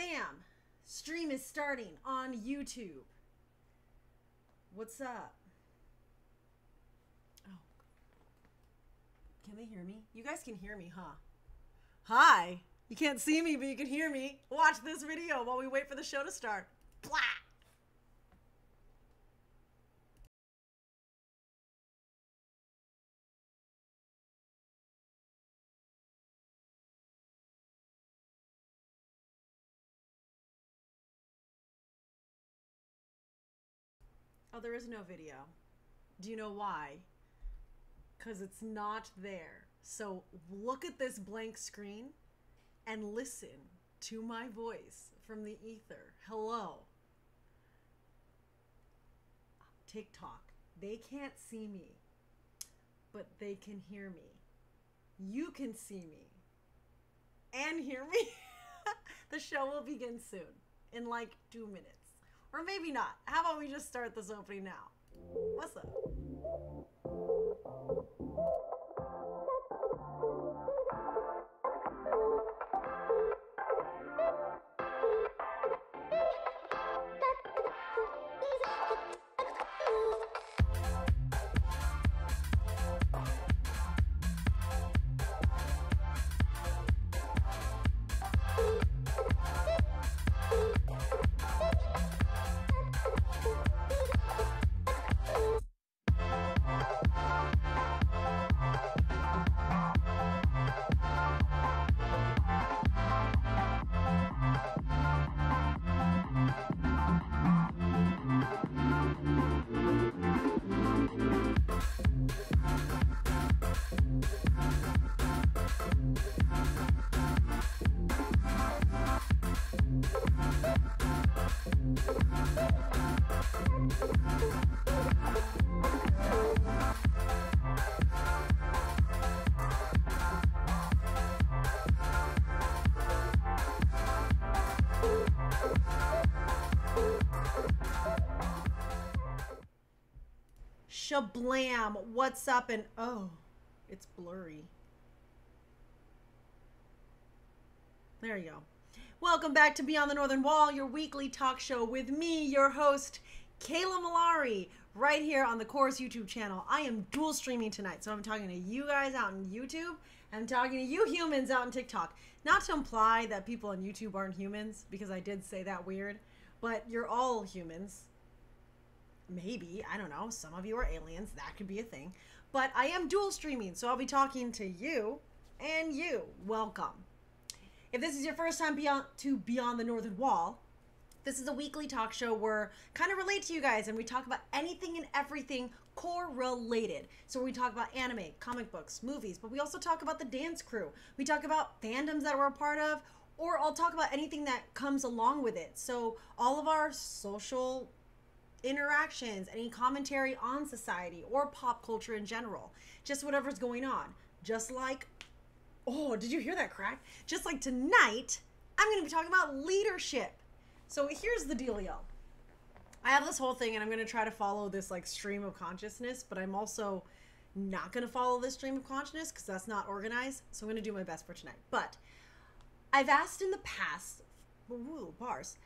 Bam! Stream is starting on YouTube. What's up? Oh. Can they hear me? You guys can hear me, huh? Hi! You can't see me, but you can hear me. Watch this video while we wait for the show to start. Blah! There is no video. Do you know why? Because it's not there. So look at this blank screen and listen to my voice from the ether. Hello. TikTok. They can't see me, but they can hear me. You can see me and hear me. the show will begin soon in like two minutes. Or maybe not. How about we just start this opening now? What's up? Shablam, what's up? And oh, it's blurry. There you go. Welcome back to Beyond the Northern Wall, your weekly talk show with me, your host, Kayla Malari, right here on the Chorus YouTube channel. I am dual streaming tonight, so I'm talking to you guys out on YouTube. I'm talking to you humans out on TikTok. Not to imply that people on YouTube aren't humans, because I did say that weird, but you're all humans maybe i don't know some of you are aliens that could be a thing. But i am dual streaming so i'll be talking to you and you. Welcome. If this is your first time beyond to beyond the northern wall this is a weekly talk show where kind of relate to you guys and we talk about anything and everything Corps related so we talk about anime comic books movies but we also talk about the dance crew. We talk about fandoms that we're a part of or I'll talk about anything that comes along with it. So, all of our social interactions, any commentary on society or pop culture in general, just whatever's going on. Just like, oh, did you hear that crack? Just like tonight, I'm going to be talking about leadership. So here's the dealio. I have this whole thing and I'm going to try to follow this like stream of consciousness, but I'm also not going to follow this stream of consciousness because that's not organized. So I'm going to do my best for tonight. But I've asked in the past, ooh, bars,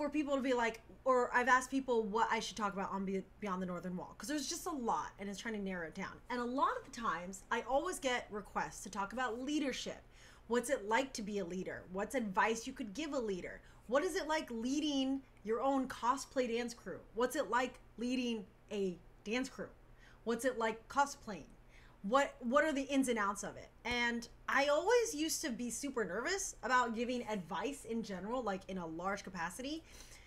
for people to be like, or I've asked people what I should talk about on Beyond the Northern Wall because there's just a lot and it's trying to narrow it down. And a lot of the times, I always get requests to talk about leadership. What's it like to be a leader? What's advice you could give a leader? What is it like leading your own cosplay dance crew? What's it like leading a dance crew? What's it like cosplaying? What what are the ins and outs of it? And i always used to be super nervous about giving advice in general like in a large capacity.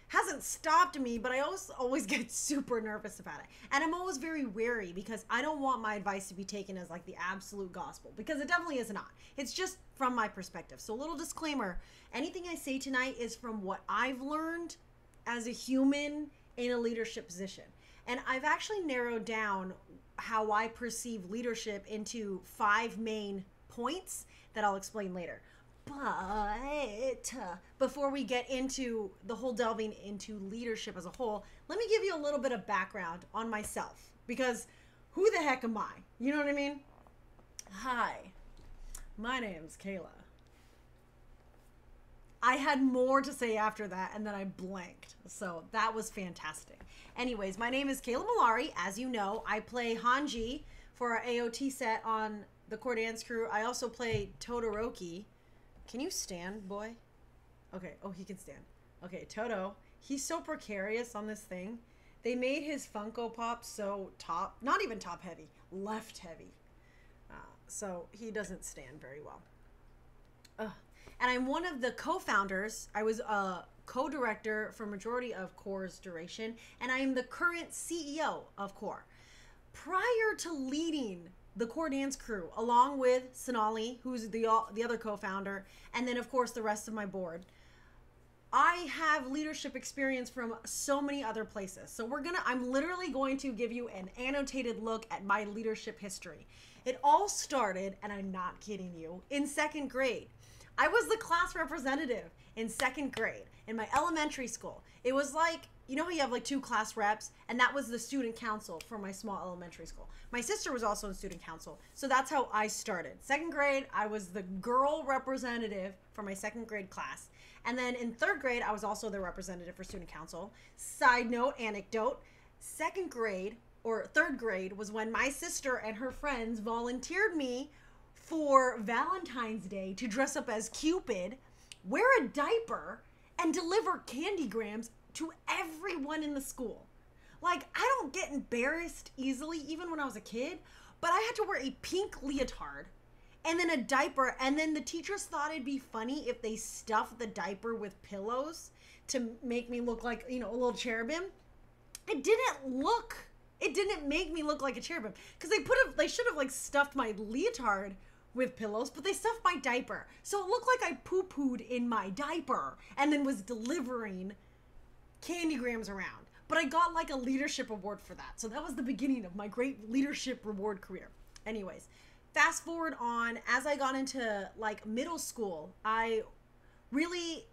Hasn't stopped me but i always always get super nervous about it. And i'm always very wary because i don't want my advice to be taken as like the absolute gospel because it definitely is not. It's just from my perspective. So a little disclaimer anything i say tonight is from what i've learned as a human in a leadership position. And I've actually narrowed down how I perceive leadership into five main points that I'll explain later. But uh, before we get into the whole delving into leadership as a whole, let me give you a little bit of background on myself because who the heck am I? You know what I mean? Hi, my name's Kayla. I had more to say after that, and then I blanked. So that was fantastic. Anyways, my name is Kayla Malari. As you know, I play Hanji for our AOT set on the Corps Dance Crew. I also play Todoroki. Can you stand, boy? Okay. Oh, he can stand. Okay, Toto. He's so precarious on this thing. They made his Funko Pop so top, not even top heavy, left heavy. Uh, so he doesn't stand very well. Ugh. And I'm one of the co-founders. I was a co-director for majority of Corps's duration, and I am the current CEO of Corps. Prior to leading the Corps Dance crew, along with Sonali, who's the the other co-founder, and then of course the rest of my board. I have leadership experience from so many other places. So we're to I'm literally going to give you an annotated look at my leadership history. It all started, and I'm not kidding you, in 2nd grade. I was the class representative in 2nd grade in my elementary school. It was like you know how you have like two class reps and that was the student council for my small elementary school. My sister was also in student council so that's how i started. Second grade i was the girl representative for my second grade class. And then in third grade i was also the representative for student council. Side note anecdote second grade or third grade was when my sister and her friends volunteered me for valentine's day to dress up as cupid wear a diaper and deliver candy grams to everyone in the school. Like, I don't get embarrassed easily, even when I was a kid, but I had to wear a pink leotard and then a diaper, and then the teachers thought it'd be funny if they stuffed the diaper with pillows to make me look like, you know, a little cherubim. It didn't look, it didn't make me look like a cherubim because they put have, they should have like stuffed my leotard with pillows, but they stuffed my diaper. So it looked like I poo pooed in my diaper and then was delivering candygrams around. But I got like a leadership award for that. So that was the beginning of my great leadership reward career. Anyways, fast forward on as I got into like middle school, I really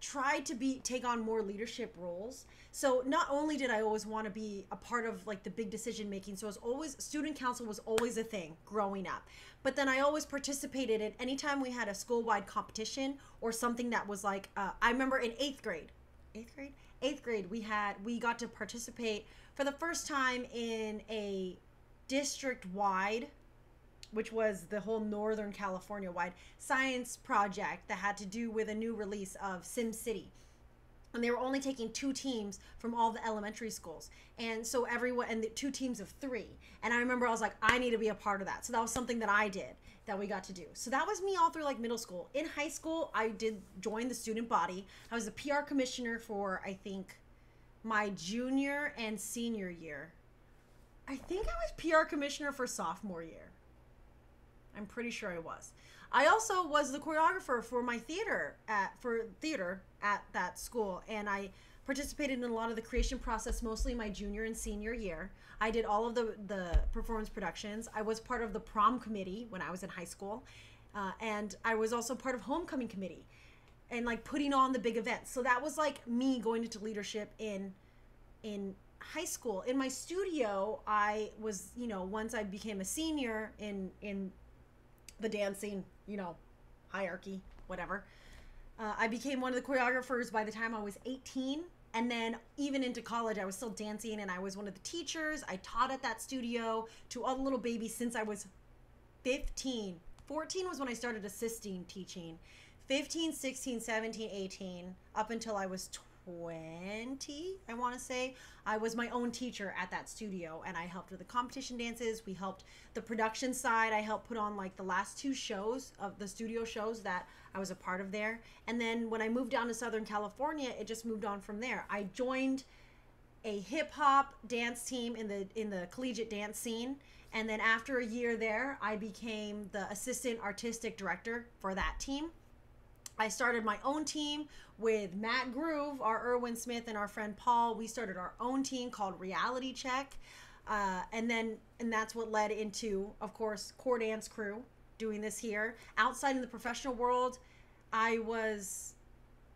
tried to be take on more leadership roles. So not only did I always want to be a part of like the big decision making, so it was always student council was always a thing growing up. But then I always participated in anytime we had a school wide competition or something that was like uh, I remember in eighth grade eighth grade eighth grade we had we got to participate for the first time in a district wide which was the whole northern california wide science project that had to do with a new release of SimCity and they were only taking two teams from all the elementary schools. And so everyone and the two teams of three. And i remember i was like i need to be a part of that. So that was something that i did that we got to do. So that was me all through like middle school. In high school i did join the student body. I was the pr commissioner for i think my junior and senior year. I think i was pr commissioner for sophomore year. I'm pretty sure i was I also was the choreographer for my theater at for theater at that school, and I participated in a lot of the creation process, mostly my junior and senior year. I did all of the the performance productions. I was part of the prom committee when I was in high school, uh, and I was also part of homecoming committee, and like putting on the big events. So that was like me going into leadership in in high school. In my studio, I was you know once I became a senior in in the dancing, you know, hierarchy, whatever. Uh, I became one of the choreographers by the time I was 18. And then even into college, I was still dancing and I was one of the teachers. I taught at that studio to all the little babies since I was 15. 14 was when I started assisting teaching. 15, 16, 17, 18, up until I was 20, I want to say. I was my own teacher at that studio and I helped with the competition dances. We helped the production side. I helped put on like the last two shows of the studio shows that I was a part of there. And then when I moved down to Southern California, it just moved on from there. I joined a hip hop dance team in the in the collegiate dance scene and then after a year there i became the assistant artistic director for that team I started my own team with Matt Groove, our Erwin Smith, and our friend Paul. We started our own team called Reality Check. Uh, and then, and that's what led into, of course, Corps Dance Crew doing this here. Outside in the professional world, I was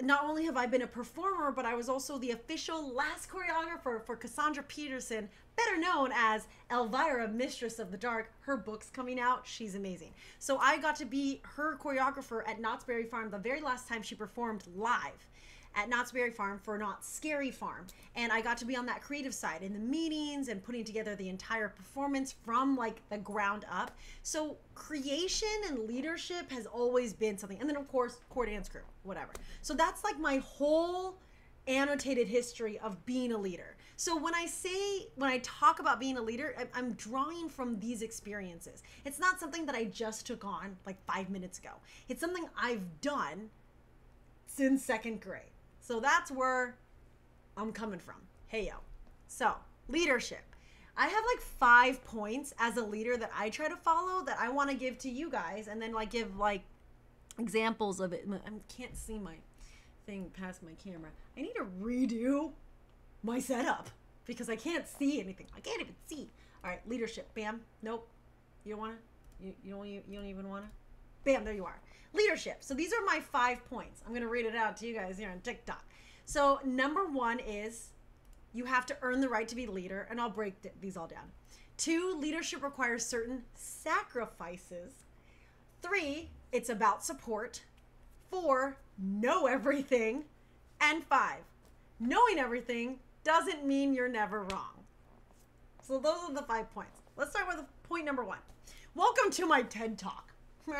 not only have I been a performer, but I was also the official last choreographer for Cassandra Peterson better known as Elvira, Mistress of the Dark. Her book's coming out. She's amazing. So I got to be her choreographer at Knott's Berry Farm the very last time she performed live at Knott's Berry Farm for Knott's Scary Farm. And I got to be on that creative side in the meetings and putting together the entire performance from like the ground up. So creation and leadership has always been something. And then of course, Corps dance crew, whatever. So that's like my whole annotated history of being a leader. So when I say, when I talk about being a leader, I'm drawing from these experiences. It's not something that I just took on like five minutes ago. It's something I've done since second grade. So that's where I'm coming from. Hey, yo. So, leadership. I have like five points as a leader that I try to follow that I want to give to you guys and then like give like examples of it. I can't see my thing past my camera. I need to redo my setup because I can't see anything. I can't even see. All right, leadership. Bam. Nope. You don't want to? You, you, don't, you don't even want to? Bam, there you are. Leadership. So these are my five points. I'm going to read it out to you guys here on TikTok. So, number one is you have to earn the right to be leader, and I'll break th- these all down. Two, leadership requires certain sacrifices. Three, it's about support. Four, know everything. And five, knowing everything doesn't mean you're never wrong. So, those are the five points. Let's start with point number one. Welcome to my TED Talk.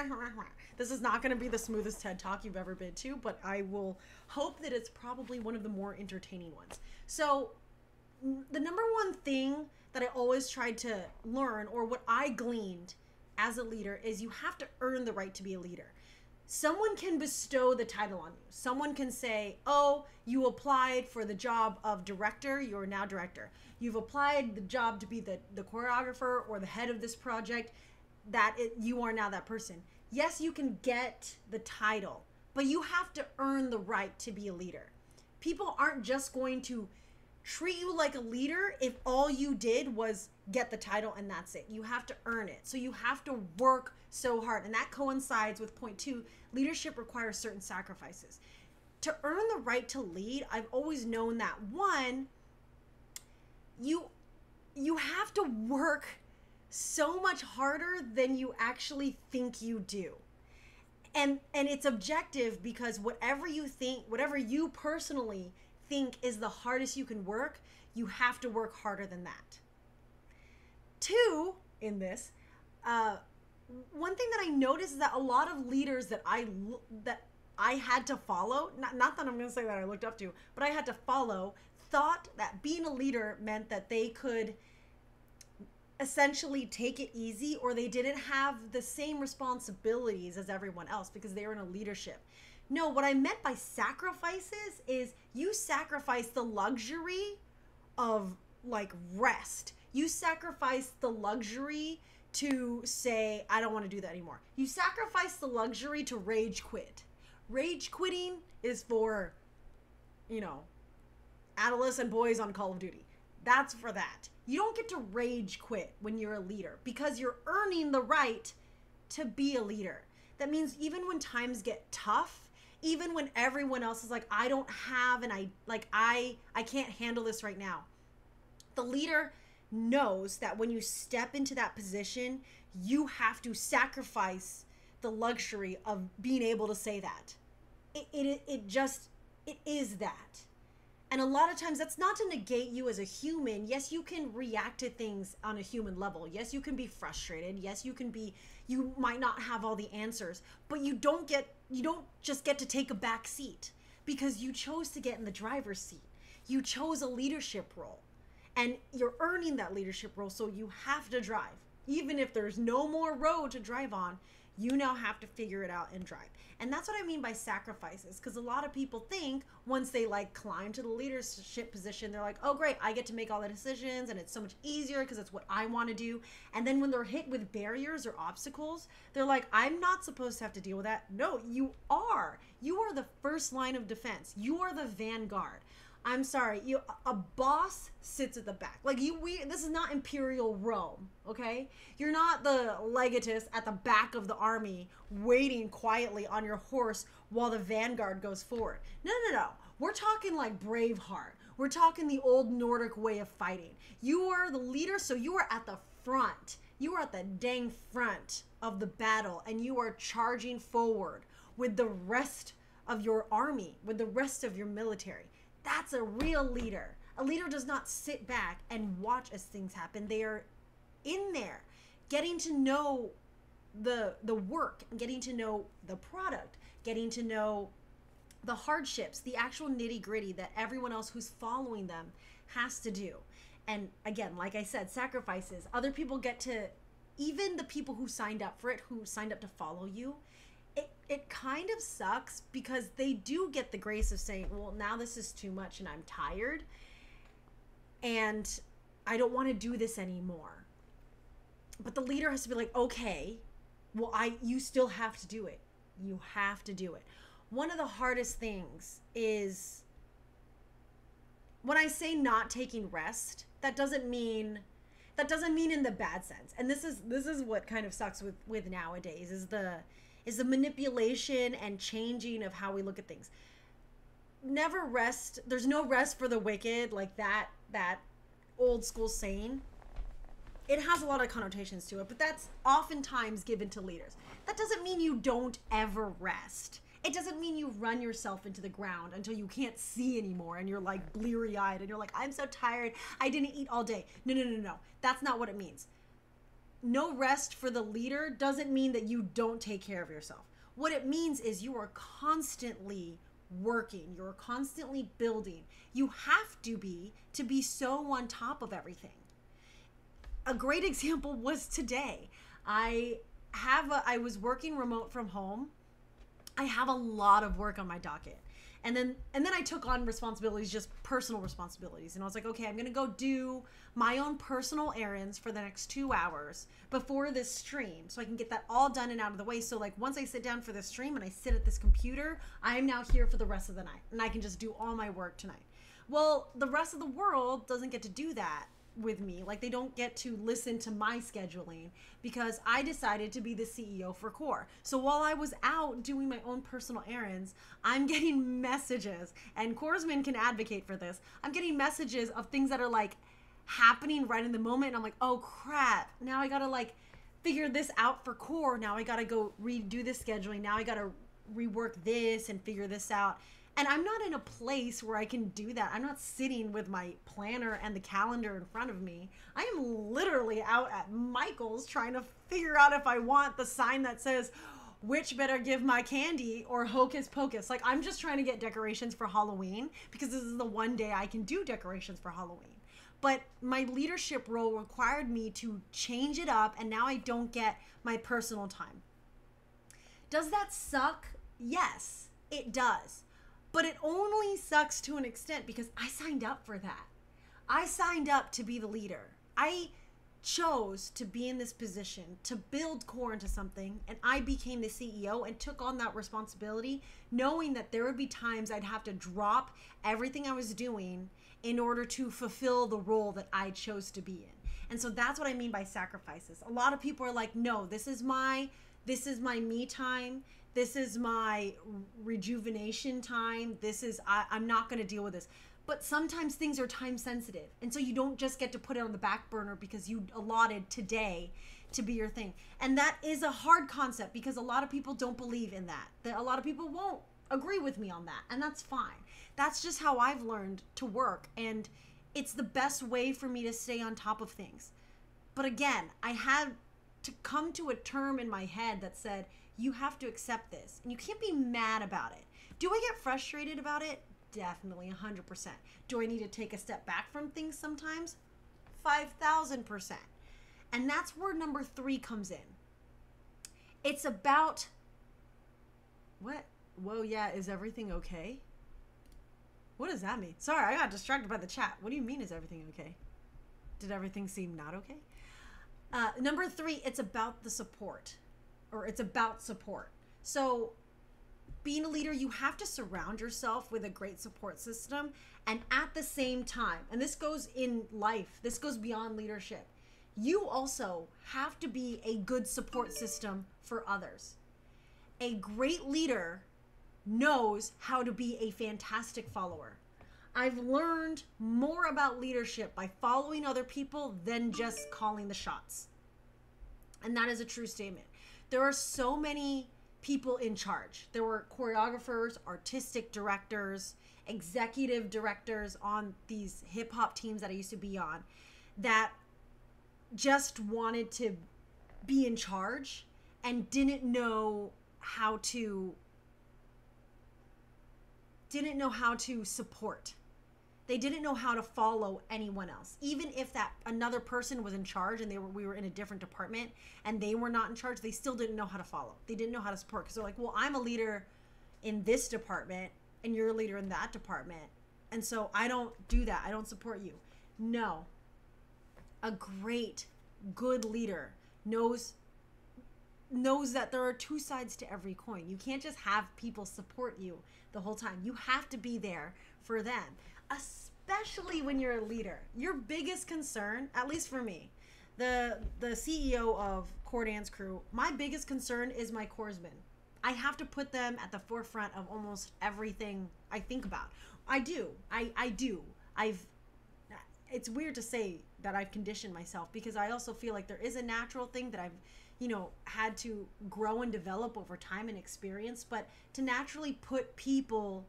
this is not going to be the smoothest TED Talk you've ever been to, but I will hope that it's probably one of the more entertaining ones. So, the number one thing that I always tried to learn, or what I gleaned as a leader, is you have to earn the right to be a leader. Someone can bestow the title on you. Someone can say, Oh, you applied for the job of director, you're now director. You've applied the job to be the, the choreographer or the head of this project that it, you are now that person. Yes, you can get the title, but you have to earn the right to be a leader. People aren't just going to treat you like a leader if all you did was get the title and that's it. You have to earn it. So you have to work so hard. And that coincides with point two leadership requires certain sacrifices. To earn the right to lead, I've always known that one, you you have to work so much harder than you actually think you do. And and it's objective because whatever you think, whatever you personally think is the hardest you can work, you have to work harder than that. Two, in this, uh, one thing that I noticed is that a lot of leaders that I that I had to follow, not, not that I'm going to say that I looked up to, but I had to follow, thought that being a leader meant that they could – essentially take it easy or they didn't have the same responsibilities as everyone else because they were in a leadership. No, what I meant by sacrifices is you sacrifice the luxury of like rest. You sacrifice the luxury to say, I don't want to do that anymore. You sacrifice the luxury to rage quit. Rage quitting is for, you know, adolescent boys on Call of Duty. That's for that. You don't get to rage quit when you're a leader because you're earning the right to be a leader. That means even when times get tough, even when everyone else is like I don't have and I like I I can't handle this right now. The leader knows that when you step into that position, you have to sacrifice the luxury of being able to say that. It, it, it just, it is that. And a lot of times that's not to negate you as a human. Yes, you can react to things on a human level. Yes, you can be frustrated. Yes, you can be you might not have all the answers, but you don't get you don't just get to take a back seat because you chose to get in the driver's seat. You chose a leadership role. And you're earning that leadership role, so you have to drive. Even if there's no more road to drive on, you now have to figure it out and drive. And that's what I mean by sacrifices. Because a lot of people think once they like climb to the leadership position, they're like, oh, great, I get to make all the decisions and it's so much easier because it's what I want to do. And then when they're hit with barriers or obstacles, they're like, I'm not supposed to have to deal with that. No, you are. You are the first line of defense, you are the vanguard. I'm sorry, you a boss sits at the back. Like you we this is not imperial Rome, okay? You're not the legatus at the back of the army waiting quietly on your horse while the vanguard goes forward. No, no, no. We're talking like Braveheart. We're talking the old Nordic way of fighting. You are the leader, so you are at the front. You are at the dang front of the battle, and you are charging forward with the rest of your army, with the rest of your military. That's a real leader. A leader does not sit back and watch as things happen. They are in there, getting to know the the work, getting to know the product, getting to know the hardships, the actual nitty gritty that everyone else who's following them has to do. And again, like I said, sacrifices. Other people get to, even the people who signed up for it, who signed up to follow you, it, kind of sucks because they do get the grace of saying, well, now this is too much and I'm tired and I don't want to do this anymore. But the leader has to be like, okay, well, I you still have to do it. You have to do it one of the hardest things is when I say not taking rest, that doesn't mean that doesn't mean in the bad sense. And this is this is what kind of sucks with with nowadays is the is the manipulation and changing of how we look at things. Never rest. There's no rest for the wicked like that that old school saying. It has a lot of connotations to it, but that's oftentimes given to leaders. That doesn't mean you don't ever rest it doesn't mean you run yourself into the ground until you can't see anymore and you're like bleary eyed and you're like, I'm so tired. I didn't eat all day. No, no, no, no. That's not what it means. No rest for the leader doesn't mean that you don't take care of yourself. What it means is you are constantly working, you're constantly building. You have to be to be so on top of everything. A great example was today. I have a, I was working remote from home I have a lot of work on my docket. And then and then I took on responsibilities, just personal responsibilities. And I was like, okay, I'm gonna go do my own personal errands for the next two hours before this stream. So I can get that all done and out of the way. So like once I sit down for the stream and I sit at this computer, I am now here for the rest of the night. And I can just do all my work tonight. Well, the rest of the world doesn't get to do that with me. Like they don't get to listen to my scheduling because I decided to be the CEO for Corps. So while I was out doing my own personal errands, I'm getting messages, and Corpsman can advocate for this. I'm getting messages of things that are like happening right in the moment, and I'm like, oh crap! Now I gotta like figure this out for Corps. Now I gotta go redo the scheduling. Now I gotta rework this and figure this out and I'm not in a place where I can do that. I'm not sitting with my planner and the calendar in front of me. I am literally out at Michael's trying to figure out if I want the sign that says, witch better give my candy or hocus pocus. Like, I'm just trying to get decorations for Halloween because this is the one day I can do decorations for Halloween. But my leadership role required me to change it up, and now I don't get my personal time. Does that suck? Yes, it does but it only sucks to an extent because I signed up for that. I signed up to be the leader. I chose to be in this position to build Corps into something and I became the CEO and took on that responsibility knowing that there would be times I'd have to drop everything I was doing in order to fulfill the role that I chose to be in. And so that's what I mean by sacrifices. A lot of people are like, "No, this is my this is my me time this is my rejuvenation time. This is I, i'm not going to deal with this. But sometimes things are time sensitive. And so you don't just get to put it on the back burner because you allotted today to be your thing. And that is a hard concept because a lot of people don't believe in that. That a lot of people won't agree with me on that and that's fine. That's just how i've learned to work and it's the best way for me to stay on top of things. But again i had to come to a term in my head that said you have to accept this and you can't be mad about it. Do I get frustrated about it? Definitely 100%. Do I need to take a step back from things sometimes? 5000%. And that's where number 3 comes in. It's about what? Whoa, yeah, is everything okay? What does that mean? Sorry, I got distracted by the chat. What do you mean, is everything okay? Did everything seem not okay? Uh, number three, it's about the support or it's about support. So being a leader, you have to surround yourself with a great support system. And at the same time, and this goes in life, this goes beyond leadership, you also have to be a good support system for others. A great leader knows how to be a fantastic follower. I've learned more about leadership by following other people than just calling the shots. And that is a true statement. There are so many people in charge. There were choreographers, artistic directors, executive directors on these hip hop teams that I used to be on that just wanted to be in charge and didn't know how to didn't know how to support they didn't know how to follow anyone else. Even if that another person was in charge and they were we were in a different department and they were not in charge they still didn't know how to follow. They didn't know how to support. Because they're like well i'm a leader in this department and you're a leader in that department. And so i don't do that. I don't support you. No. A great good leader knows knows that there are two sides to every coin. You can't just have people support you the whole time. You have to be there for them, especially when you're a leader. Your biggest concern, at least for me, the the CEO of Corps Dance Crew, my biggest concern is my corpsmen. I have to put them at the forefront of almost everything I think about. I do. I I do. I've it's weird to say that I've conditioned myself because I also feel like there is a natural thing that I've, you know, had to grow and develop over time and experience. But to naturally put people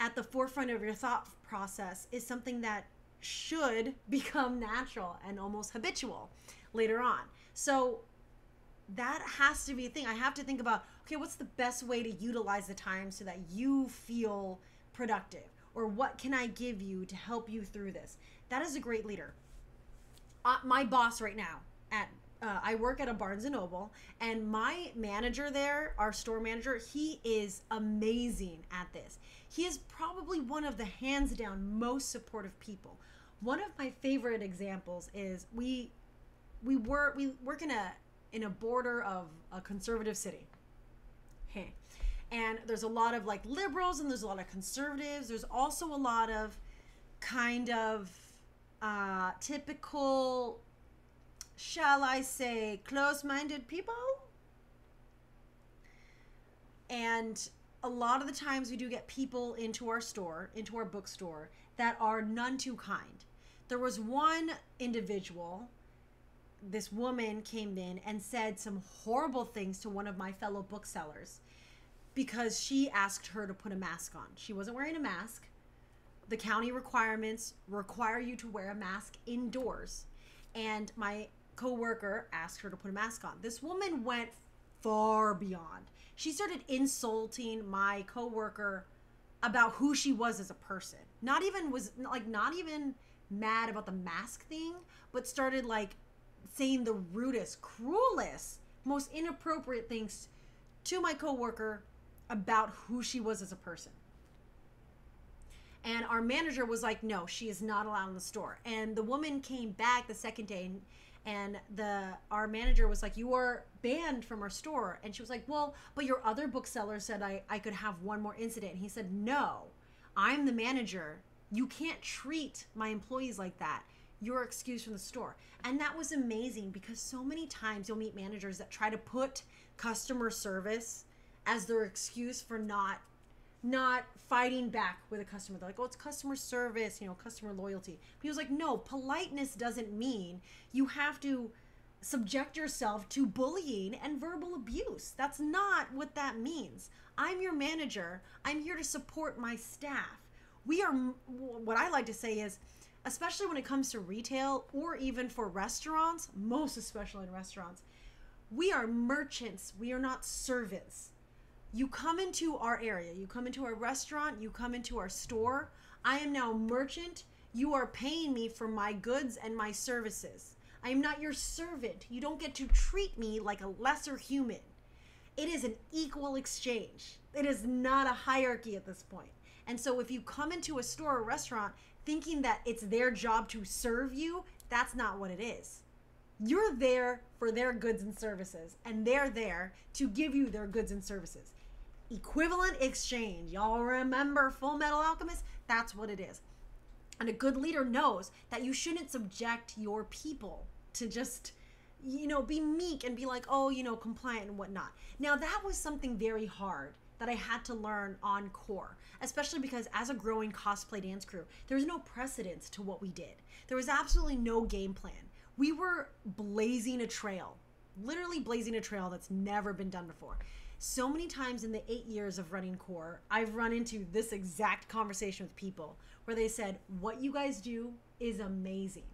at the forefront of your thought process is something that should become natural and almost habitual later on. So that has to be a thing. I have to think about okay, what's the best way to utilize the time so that you feel productive? Or what can I give you to help you through this? That is a great leader uh, my boss right now at uh, I work at a Barnes and Noble, and my manager there, our store manager, he is amazing at this. He is probably one of the hands down most supportive people. One of my favorite examples is we we were we work in a in a border of a conservative city. Hey. And there's a lot of like liberals and there's a lot of conservatives. There's also a lot of kind of uh, typical, shall I say, close minded people. And a lot of the times we do get people into our store, into our bookstore, that are none too kind. There was one individual, this woman came in and said some horrible things to one of my fellow booksellers because she asked her to put a mask on. She wasn't wearing a mask the county requirements require you to wear a mask indoors. And my coworker asked her to put a mask on. This woman went far beyond. She started insulting my coworker about who she was as a person. Not even was like not even mad about the mask thing, but started like saying the rudest, cruelest, most inappropriate things to my coworker about who she was as a person. And our manager was like, no, she is not allowed in the store. And the woman came back the second day and, and the our manager was like, you are banned from our store. And she was like, well, but your other bookseller said I, I could have one more incident. And he said, no, I'm the manager. You can't treat my employees like that. You're excused from the store. And that was amazing because so many times you'll meet managers that try to put customer service as their excuse for not not fighting back with a customer. They're like, oh, it's customer service, you know, customer loyalty. But he was like, no, politeness doesn't mean you have to subject yourself to bullying and verbal abuse. That's not what that means. I'm your manager. I'm here to support my staff. We are, what I like to say is, especially when it comes to retail or even for restaurants, most especially in restaurants, we are merchants. We are not servants you come into our area, you come into our restaurant, you come into our store. I am now a merchant. You are paying me for my goods and my services. I am not your servant. You don't get to treat me like a lesser human. It is an equal exchange. It is not a hierarchy at this point. And so if you come into a store or restaurant thinking that it's their job to serve you, that's not what it is. You're there for their goods and services, and they're there to give you their goods and services equivalent exchange. Y'all remember Fullmetal Alchemist? That's what it is. And a good leader knows that you shouldn't subject your people to just, you know, be meek and be like, oh, you know, compliant and whatnot. Now, that was something very hard that I had to learn on Corps, especially because as a growing cosplay dance crew, there was no precedence to what we did. There was absolutely no game plan. We were blazing a trail, literally blazing a trail that's never been done before. So many times in the eight years of running Corps, I've run into this exact conversation with people where they said, What you guys do is amazing.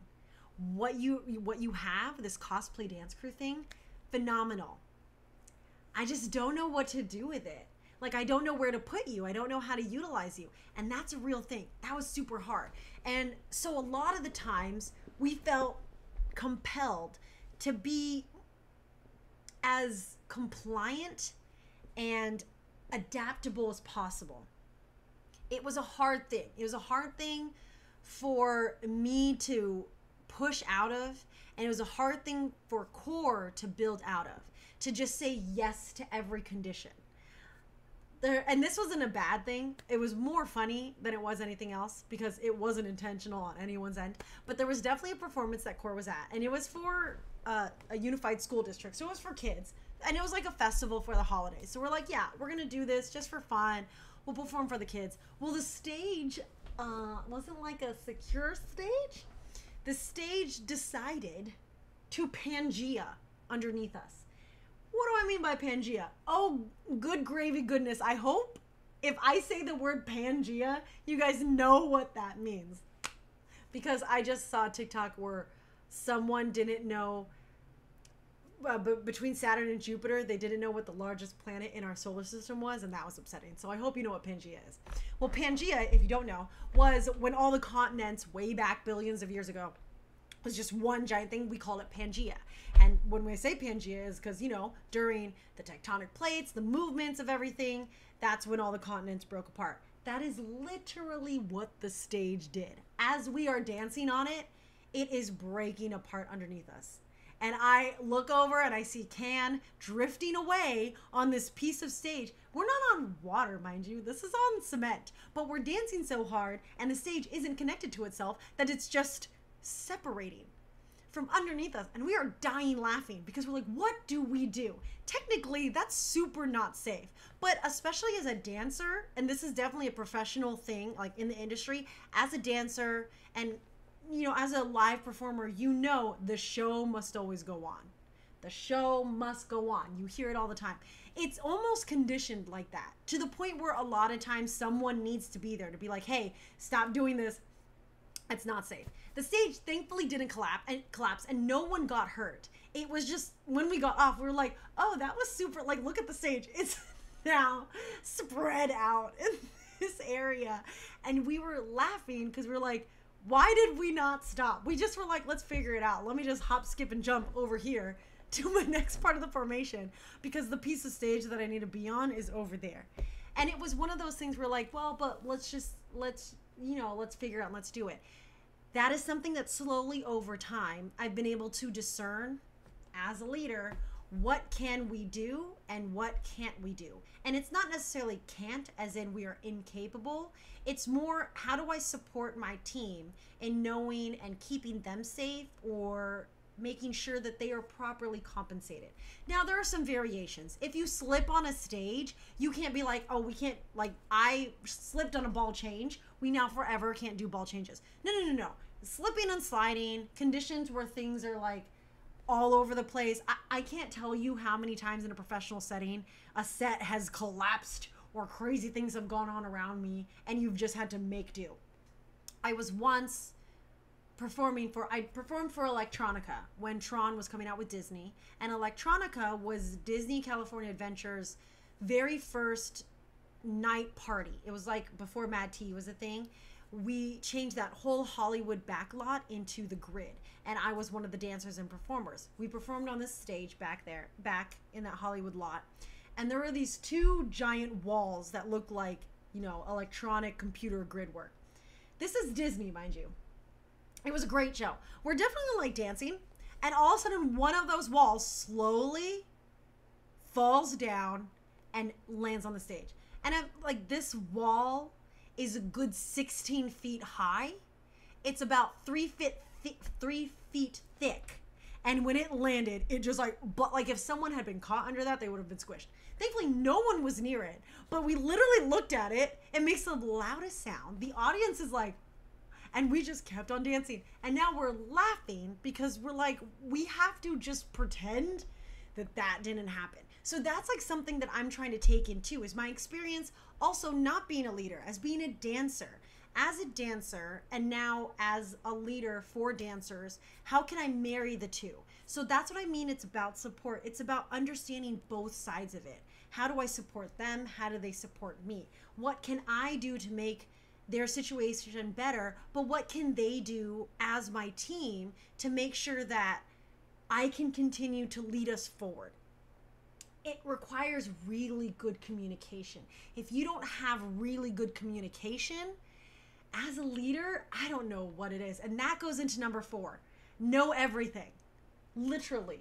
What you what you have, this cosplay dance crew thing, phenomenal. I just don't know what to do with it. Like I don't know where to put you. I don't know how to utilize you. And that's a real thing. That was super hard. And so a lot of the times we felt compelled to be as compliant and adaptable as possible. It was a hard thing. It was a hard thing for me to push out of, and it was a hard thing for Corps to build out of, to just say yes to every condition. There, and this wasn't a bad thing. It was more funny than it was anything else because it wasn't intentional on anyone's end. But there was definitely a performance that Corps was at, and it was for uh, a unified school district, so it was for kids, and it was like a festival for the holidays. So we're like, yeah, we're gonna do this just for fun. We'll perform for the kids. Well, the stage uh, wasn't like a secure stage. The stage decided to Pangea underneath us. What do I mean by Pangea? Oh, good gravy goodness. I hope if I say the word Pangea, you guys know what that means. Because I just saw TikTok where someone didn't know uh, between Saturn and Jupiter, they didn't know what the largest planet in our solar system was, and that was upsetting. So I hope you know what Pangea is. Well, Pangea, if you don't know, was when all the continents, way back billions of years ago, was just one giant thing. We call it Pangea. And when we say Pangea, is because, you know, during the tectonic plates, the movements of everything, that's when all the continents broke apart. That is literally what the stage did. As we are dancing on it, it is breaking apart underneath us and I look over and I see Can drifting away on this piece of stage. We're not on water, mind you. This is on cement, but we're dancing so hard and the stage isn't connected to itself that it's just separating from underneath us and we are dying laughing because we're like what do we do technically that's super not safe but especially as a dancer and this is definitely a professional thing like in the industry as a dancer and you know, as a live performer, you know the show must always go on. The show must go on. You hear it all the time. It's almost conditioned like that to the point where a lot of times someone needs to be there to be like, "Hey, stop doing this. It's not safe." The stage thankfully didn't collapse and collapse and no one got hurt. It was just when we got off, we were like, "Oh, that was super like look at the stage. It's now spread out in this area." And we were laughing we we're like, why did we not stop? We just were like, let's figure it out. Let me just hop, skip, and jump over here to my next part of the formation because the piece of stage that I need to be on is over there. And it was one of those things where like, well, but let's just let's you know, let's figure out, let's do it. That is something that slowly over time I've been able to discern as a leader what can we do and what can't we do. And it's not necessarily can't as in we are incapable. It's more how do I support my team in knowing and keeping them safe or making sure that they are properly compensated. Now there are some variations. If you slip on a stage, you can't be like, "Oh, we can't like I slipped on a ball change. We now forever can't do ball changes." No, no, no, no. Slipping and sliding, conditions where things are like all over the place. I, I can't tell you how many times in a professional setting a set has collapsed or crazy things have gone on around me and you've just had to make do. I was once performing for I performed for Electronica when Tron was coming out with Disney and Electronica was Disney California Adventures very first night party. It was like before Mad T was a thing. We changed that whole Hollywood backlot into the grid and I was one of the dancers and performers. We performed on this stage back there, back in that Hollywood lot and there were these two giant walls that looked like you know electronic computer grid work this is disney mind you it was a great show we're definitely like dancing and all of a sudden one of those walls slowly falls down and lands on the stage and I'm, like this wall is a good 16 feet high it's about three feet th- three feet thick And when it landed, it just like, but like if someone had been caught under that, they would have been squished. Thankfully, no one was near it, but we literally looked at it. It makes the loudest sound. The audience is like, and we just kept on dancing. And now we're laughing because we're like, we have to just pretend that that didn't happen. So that's like something that I'm trying to take in too is my experience also not being a leader, as being a dancer. As a dancer and now as a leader for dancers, how can I marry the two? So that's what I mean. It's about support. It's about understanding both sides of it. How do I support them? How do they support me? What can I do to make their situation better? But what can they do as my team to make sure that I can continue to lead us forward? it requires really good communication. If you don't have really good communication, as a leader, I don't know what it is. And that goes into number four know everything. Literally,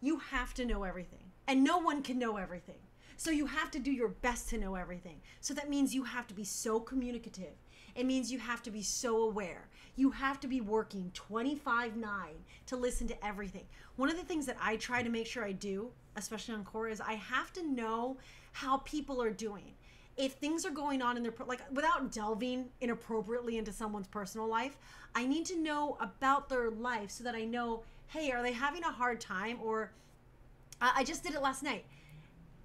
you have to know everything. And no one can know everything. So you have to do your best to know everything. So that means you have to be so communicative. It means you have to be so aware. You have to be working 25 9 to listen to everything. One of the things that I try to make sure I do, especially on Corps, is I have to know how people are doing. If things are going on in their like without delving inappropriately into someone's personal life, I need to know about their life so that I know, hey, are they having a hard time or I just did it last night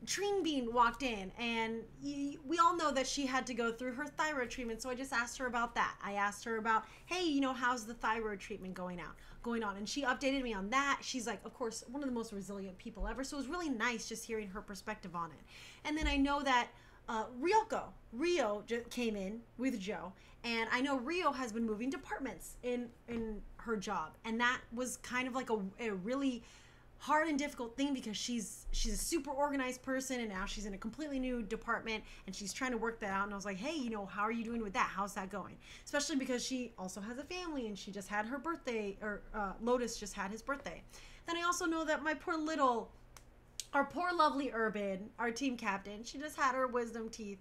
Treen Bean walked in, and we all know that she had to go through her thyroid treatment. So I just asked her about that. I asked her about, hey, you know, how's the thyroid treatment going out, going on? And she updated me on that. She's like, of course, one of the most resilient people ever. So it was really nice just hearing her perspective on it. And then I know that uh, Ryoko, Rio came in with Joe, and I know Rio has been moving departments in in her job, and that was kind of like a, a really hard and difficult thing because she's she's a super organized person and now she's in a completely new department and she's trying to work that out and I was like, "Hey, you know, how are you doing with that? How's that going?" Especially because she also has a family and she just had her birthday or uh, Lotus just had his birthday. Then I also know that my poor little our poor lovely Urban, our team captain, she just had her wisdom teeth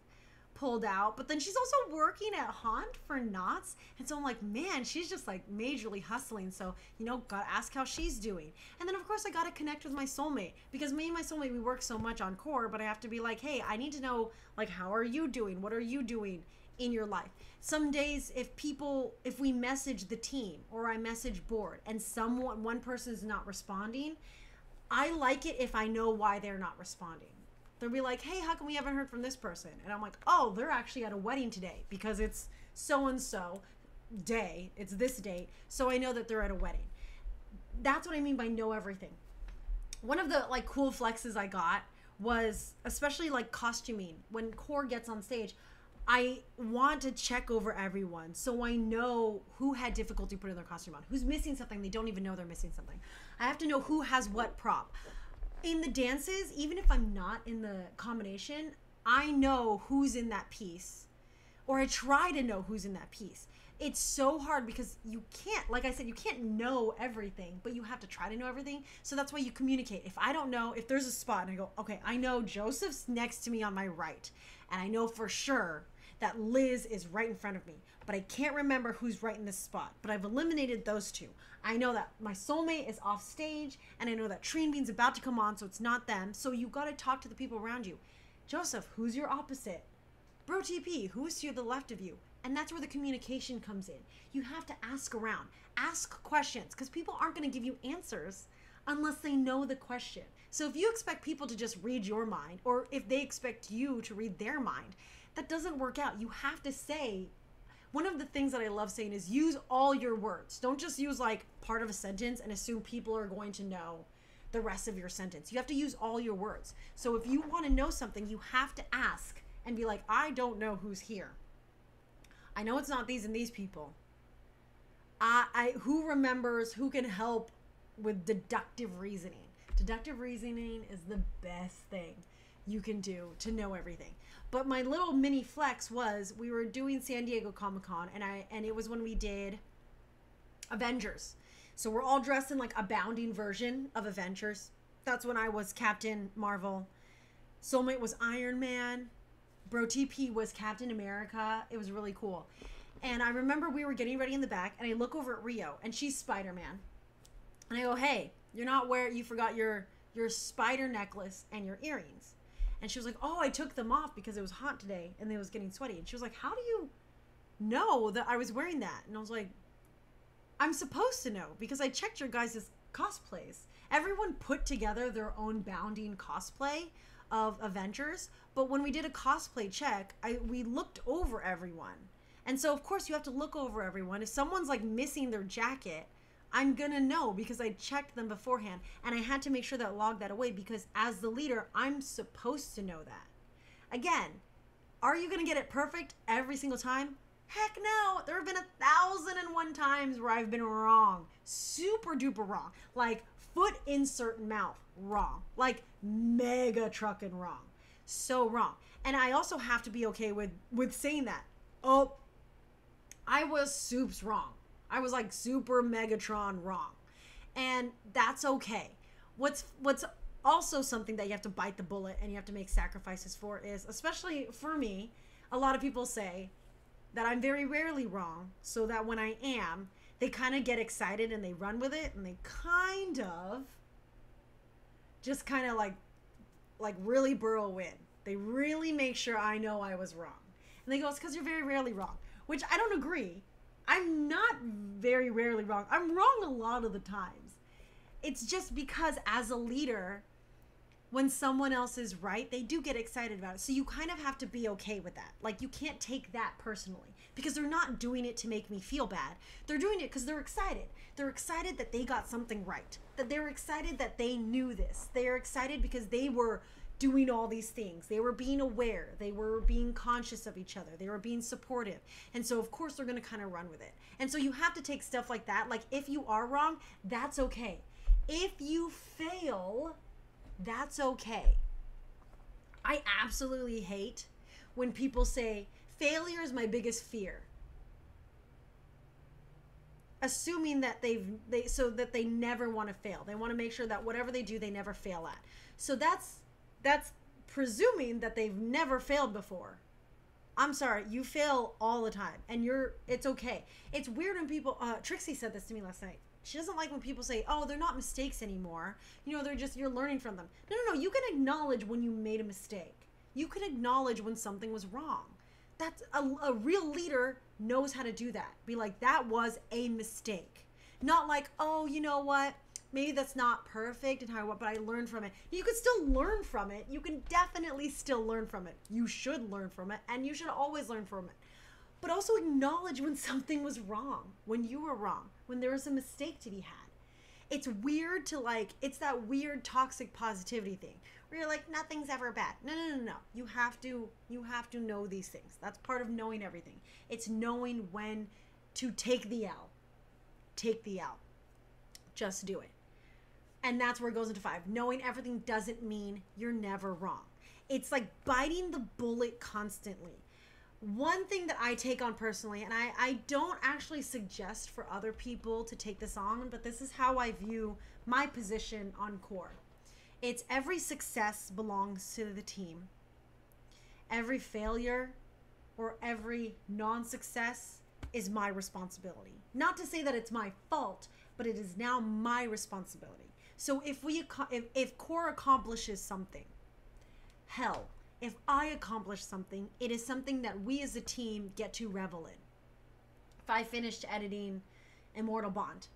pulled out. But then she's also working at Haunt for Knots. And so I'm like, man, she's just like majorly hustling. So, you know, gotta ask how she's doing. And then, of course, I gotta connect with my soulmate because me and my soulmate, we work so much on Corps, but I have to be like, hey, I need to know, like, how are you doing? What are you doing? in your life. Some days if people if we message the team or I message board and someone one person is not responding, I like it if I know why they're not responding. They'll be like, hey, how come we haven't heard from this person? And I'm like, oh, they're actually at a wedding today because it's so and so day. It's this date. So I know that they're at a wedding. That's what I mean by know everything. One of the like cool flexes I got was especially like costuming. When Corps gets on stage, I want to check over everyone so I know who had difficulty putting their costume on, who's missing something they don't even know they're missing something. I have to know who has what prop in the dances, even if I'm not in the combination, I know who's in that piece, or I try to know who's in that piece. It's so hard because you can't, like I said, you can't know everything, but you have to try to know everything. So that's why you communicate. If I don't know, if there's a spot and I go, okay, I know Joseph's next to me on my right, and I know for sure that Liz is right in front of me, but I can't remember who's right in this spot. But I've eliminated those two. I know that my soulmate is off stage, and I know that Train Bean's about to come on, so it's not them. So you got to talk to the people around you. Joseph, who's your opposite? Bro TP, who's to the left of you? And that's where the communication comes in. You have to ask around, ask questions, because people aren't going to give you answers unless they know the question. So if you expect people to just read your mind, or if they expect you to read their mind, that doesn't work out. You have to say, one of the things that I love saying is use all your words. Don't just use like part of a sentence and assume people are going to know the rest of your sentence. You have to use all your words. So if you want to know something, you have to ask and be like, I don't know who's here. I know it's not these and these people. I, I who remembers who can help with deductive reasoning. Deductive reasoning is the best thing you can do to know everything. But my little mini flex was we were doing San Diego Comic Con and I and it was when we did Avengers. So we're all dressed in like a bounding version of Avengers. That's when I was Captain Marvel. Soulmate was Iron Man. Bro TP was Captain America. It was really cool. And I remember we were getting ready in the back and I look over at Rio and she's Spider-Man. And I go, hey, you're not where you forgot your your spider necklace and your earrings. And she was like, oh, I took them off because it was hot today and it was getting sweaty. And she was like, how do you know that I was wearing that? And I was like, I'm supposed to know because I checked your guys' cosplays. Everyone put together their own bounding cosplay of Avengers, but when we did a cosplay check, I we looked over everyone. And so of course you have to look over everyone. If someone's like missing their jacket, I'm gonna know because I checked them beforehand and I had to make sure that I logged that away because as the leader, I'm supposed to know that. Again, are you gonna get it perfect every single time? Heck no. There have been a thousand and one times where I've been wrong. Super duper wrong. Like foot insert mouth wrong. Like mega trucking wrong. So wrong. And I also have to be okay with with saying that. Oh, I was soups wrong. I was like super Megatron wrong. And that's okay. What's what's also something that you have to bite the bullet and you have to make sacrifices for is especially for me, a lot of people say that I'm very rarely wrong, so that when I am, they kind of get excited and they run with it and they kind of just kind of like like really burrow in. They really make sure I know I was wrong. And they go, it's because you're very rarely wrong, which I don't agree. I'm not very rarely wrong. I'm wrong a lot of the times. It's just because as a leader, when someone else is right, they do get excited about it. So you kind of have to be okay with that. Like you can't take that personally because they're not doing it to make me feel bad. They're doing it because they're excited. They're excited that they got something right. That they're excited that they knew this. They're excited because they were doing all these things. They were being aware. They were being conscious of each other. They were being supportive. And so, of course, they're going to kind of run with it. And so, you have to take stuff like that. Like, if you are wrong, that's okay. If you fail, that's okay. I absolutely hate when people say, failure is my biggest fear assuming that they've they so that they never want to fail they want to make sure that whatever they do they never fail at so that's that's presuming that they've never failed before. I'm sorry, you fail all the time, and you're it's okay. It's weird when people. Uh, Trixie said this to me last night. She doesn't like when people say, "Oh, they're not mistakes anymore." You know, they're just you're learning from them. No, no, no. You can acknowledge when you made a mistake. You can acknowledge when something was wrong. That's a, a real leader knows how to do that. Be like, that was a mistake. Not like, oh, you know what? Maybe that's not perfect and how I want, but I learned from it. You could still learn from it. You can definitely still learn from it. You should learn from it and you should always learn from it. But also acknowledge when something was wrong, when you were wrong, when there was a mistake to be had. It's weird to like it's that weird toxic positivity thing where you're like nothing's ever bad. No, no, no, no. You have to you have to know these things. That's part of knowing everything. It's knowing when to take the L. Take the L. Just do it. And that's where it goes into five. Knowing everything doesn't mean you're never wrong. It's like biting the bullet constantly. One thing that I take on personally, and I, I don't actually suggest for other people to take this on, but this is how I view my position on Corps. It's every success belongs to the team. Every failure or every non success is my responsibility. Not to say that it's my fault, but it is now my responsibility. So if we if, if Corps accomplishes something, hell, if I accomplish something, it is something that we as a team get to revel in. If I finished editing Immortal Bond,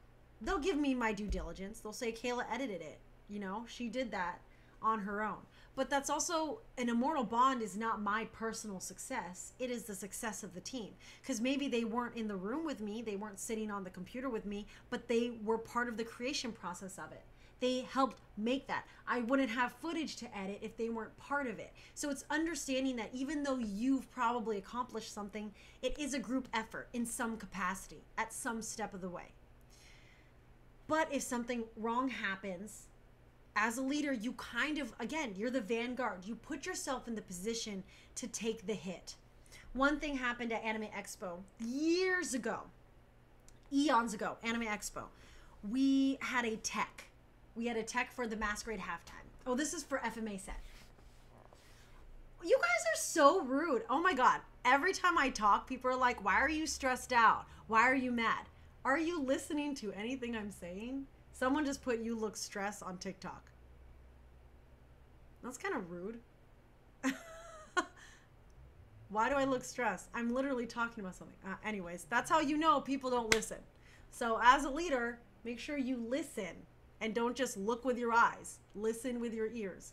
they'll give me my due diligence. They'll say Kayla edited it. You know, she did that on her own. But that's also an immortal bond is not my personal success. It is the success of the team. Because maybe they weren't in the room with me, they weren't sitting on the computer with me, but they were part of the creation process of it. They helped make that. I wouldn't have footage to edit if they weren't part of it. So it's understanding that even though you've probably accomplished something, it is a group effort in some capacity at some step of the way. But if something wrong happens, as a leader, you kind of, again, you're the vanguard. You put yourself in the position to take the hit. One thing happened at Anime Expo years ago, eons ago, Anime Expo. We had a tech we had a tech for the masquerade halftime. Oh, this is for FMA set. You guys are so rude. Oh my god. Every time I talk, people are like, "Why are you stressed out? Why are you mad? Are you listening to anything I'm saying?" Someone just put you look stressed on TikTok. That's kind of rude. Why do I look stressed? I'm literally talking about something. Uh, anyways, that's how you know people don't listen. So, as a leader, make sure you listen and don't just look with your eyes, listen with your ears.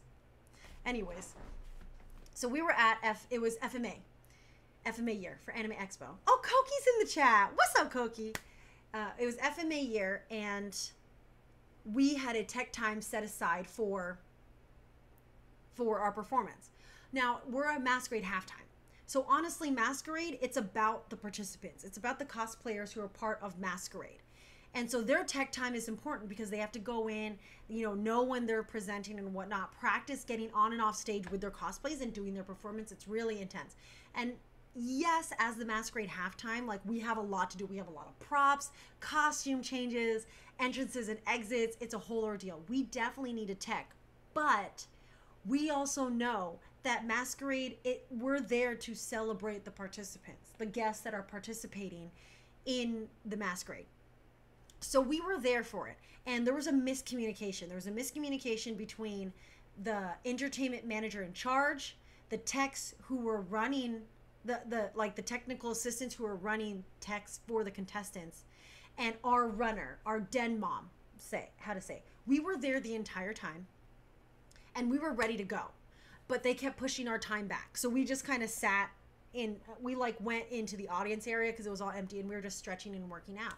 Anyways, so we were at F, it was FMA, FMA year for Anime Expo. Oh, Koki's in the chat. What's up, Koki? Uh, it was FMA year, and we had a tech time set aside for for our performance. Now we're at Masquerade halftime. So honestly, Masquerade, it's about the participants. It's about the cosplayers who are part of Masquerade. And so their tech time is important because they have to go in, you know, know when they're presenting and whatnot, practice getting on and off stage with their cosplays and doing their performance. It's really intense. And yes, as the Masquerade halftime, like we have a lot to do. We have a lot of props, costume changes, entrances and exits. It's a whole ordeal. We definitely need a tech. But we also know that masquerade it we're there to celebrate the participants the guests that are participating in the masquerade so we were there for it and there was a miscommunication there was a miscommunication between the entertainment manager in charge the techs who were running the the like the technical assistants who were running techs for the contestants and our runner our den mom say how to say we were there the entire time and we were ready to go but they kept pushing our time back. So we just kind of sat in, we like went into the audience area because it was all empty and we were just stretching and working out.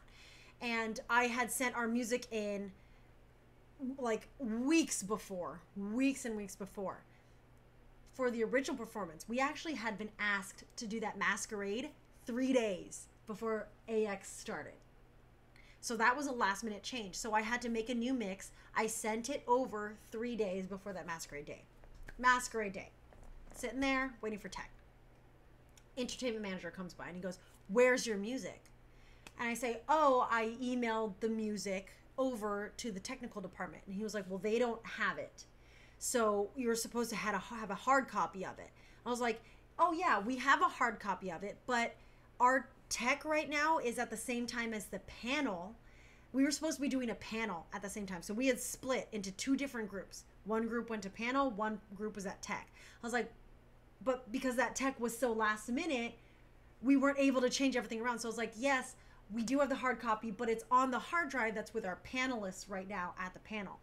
And I had sent our music in like weeks before, weeks and weeks before for the original performance. We actually had been asked to do that masquerade three days before AX started. So that was a last minute change. So I had to make a new mix. I sent it over three days before that masquerade day. Masquerade Day. Sitting there waiting for tech. Entertainment manager comes by and he goes, Where's your music? And I say, Oh, I emailed the music over to the technical department. And he was like, Well, they don't have it. So you're supposed to have a, have a hard copy of it. I was like, Oh, yeah, we have a hard copy of it, but our tech right now is at the same time as the panel. We were supposed to be doing a panel at the same time. So we had split into two different groups. One group went to panel, one group was at tech. I was like, but because that tech was so last minute, we weren't able to change everything around. So I was like, yes, we do have the hard copy, but it's on the hard drive that's with our panelists right now at the panel.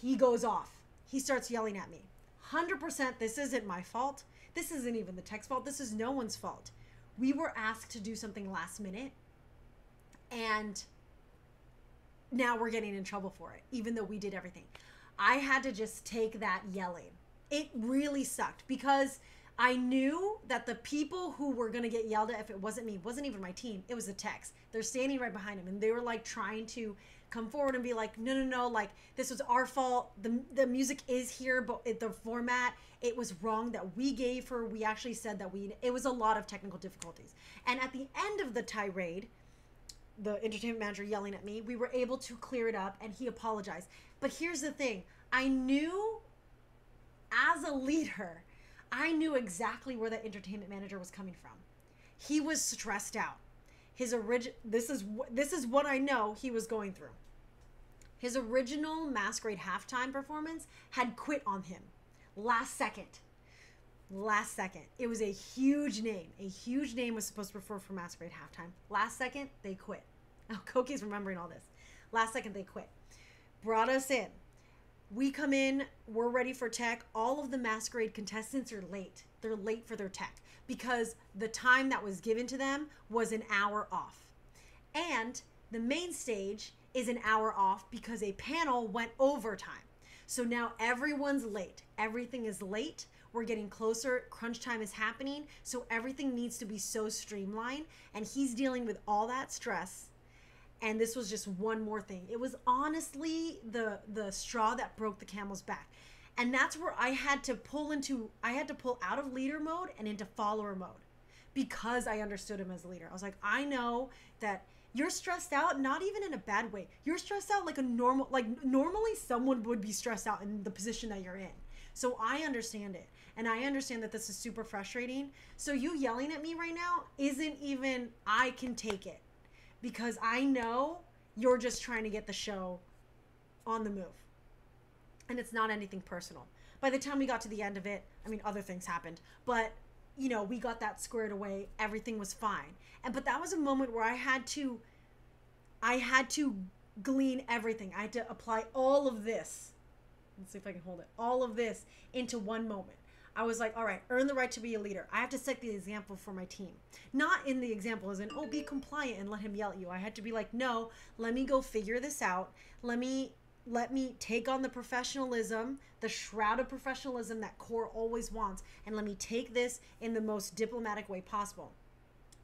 He goes off. He starts yelling at me. 100% this isn't my fault. This isn't even the tech's fault. This is no one's fault. We were asked to do something last minute and now we're getting in trouble for it, even though we did everything. I had to just take that yelling. It really sucked because I knew that the people who were going to get yelled at if it wasn't me, wasn't even my team, it was the techs. They're standing right behind him and they were like trying to come forward and be like, no, no, no, like this was our fault. The, the music is here, but it, the format, it was wrong that we gave her. We actually said that we, it was a lot of technical difficulties. And at the end of the tirade, the entertainment manager yelling at me, we were able to clear it up and he apologized. But here's the thing I knew as a leader, I knew exactly where that entertainment manager was coming from. He was stressed out. His origin this is this is what I know he was going through. His original Masquerade halftime performance had quit on him last second. Last second. It was a huge name. A huge name was supposed to perform for Masquerade halftime. Last second, they quit. Oh, Koki's remembering all this. Last second, they quit. Brought us in. We come in, we're ready for tech. All of the masquerade contestants are late. They're late for their tech because the time that was given to them was an hour off. And the main stage is an hour off because a panel went overtime. So now everyone's late. Everything is late. We're getting closer. Crunch time is happening. So everything needs to be so streamlined. And he's dealing with all that stress and this was just one more thing. It was honestly the the straw that broke the camel's back. And that's where i had to pull into i had to pull out of leader mode and into follower mode because i understood him as a leader. I was like i know that you're stressed out not even in a bad way. You're stressed out like a normal like normally someone would be stressed out in the position that you're in. So i understand it. And i understand that this is super frustrating. So you yelling at me right now isn't even i can take it because I know you're just trying to get the show on the move. And it's not anything personal. By the time we got to the end of it, I mean, other things happened, but you know, we got that squared away. Everything was fine. And but that was a moment where I had to I had to glean everything. I had to apply all of this. Let's see if I can hold it. All of this into one moment. I was like, all right, earn the right to be a leader. I have to set the example for my team. Not in the example as in, oh, be compliant and let him yell at you. I had to be like, no, let me go figure this out. Let me let me take on the professionalism, the shroud of professionalism that Corps always wants, and let me take this in the most diplomatic way possible.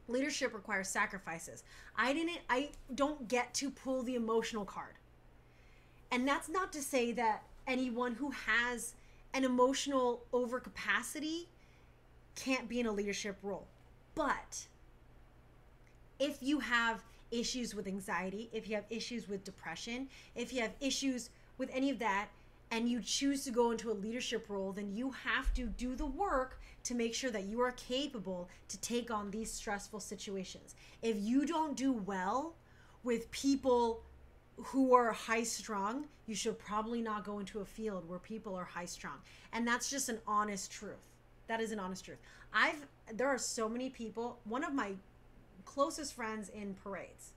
Leadership requires sacrifices. I didn't I don't get to pull the emotional card. And that's not to say that anyone who has an emotional overcapacity can't be in a leadership role. But if you have issues with anxiety, if you have issues with depression, if you have issues with any of that, and you choose to go into a leadership role, then you have to do the work to make sure that you are capable to take on these stressful situations. If you don't do well with people who are high strung, you should probably not go into a field where people are high strung. And that's just an honest truth. That is an honest truth. I've there are so many people, one of my closest friends in parades.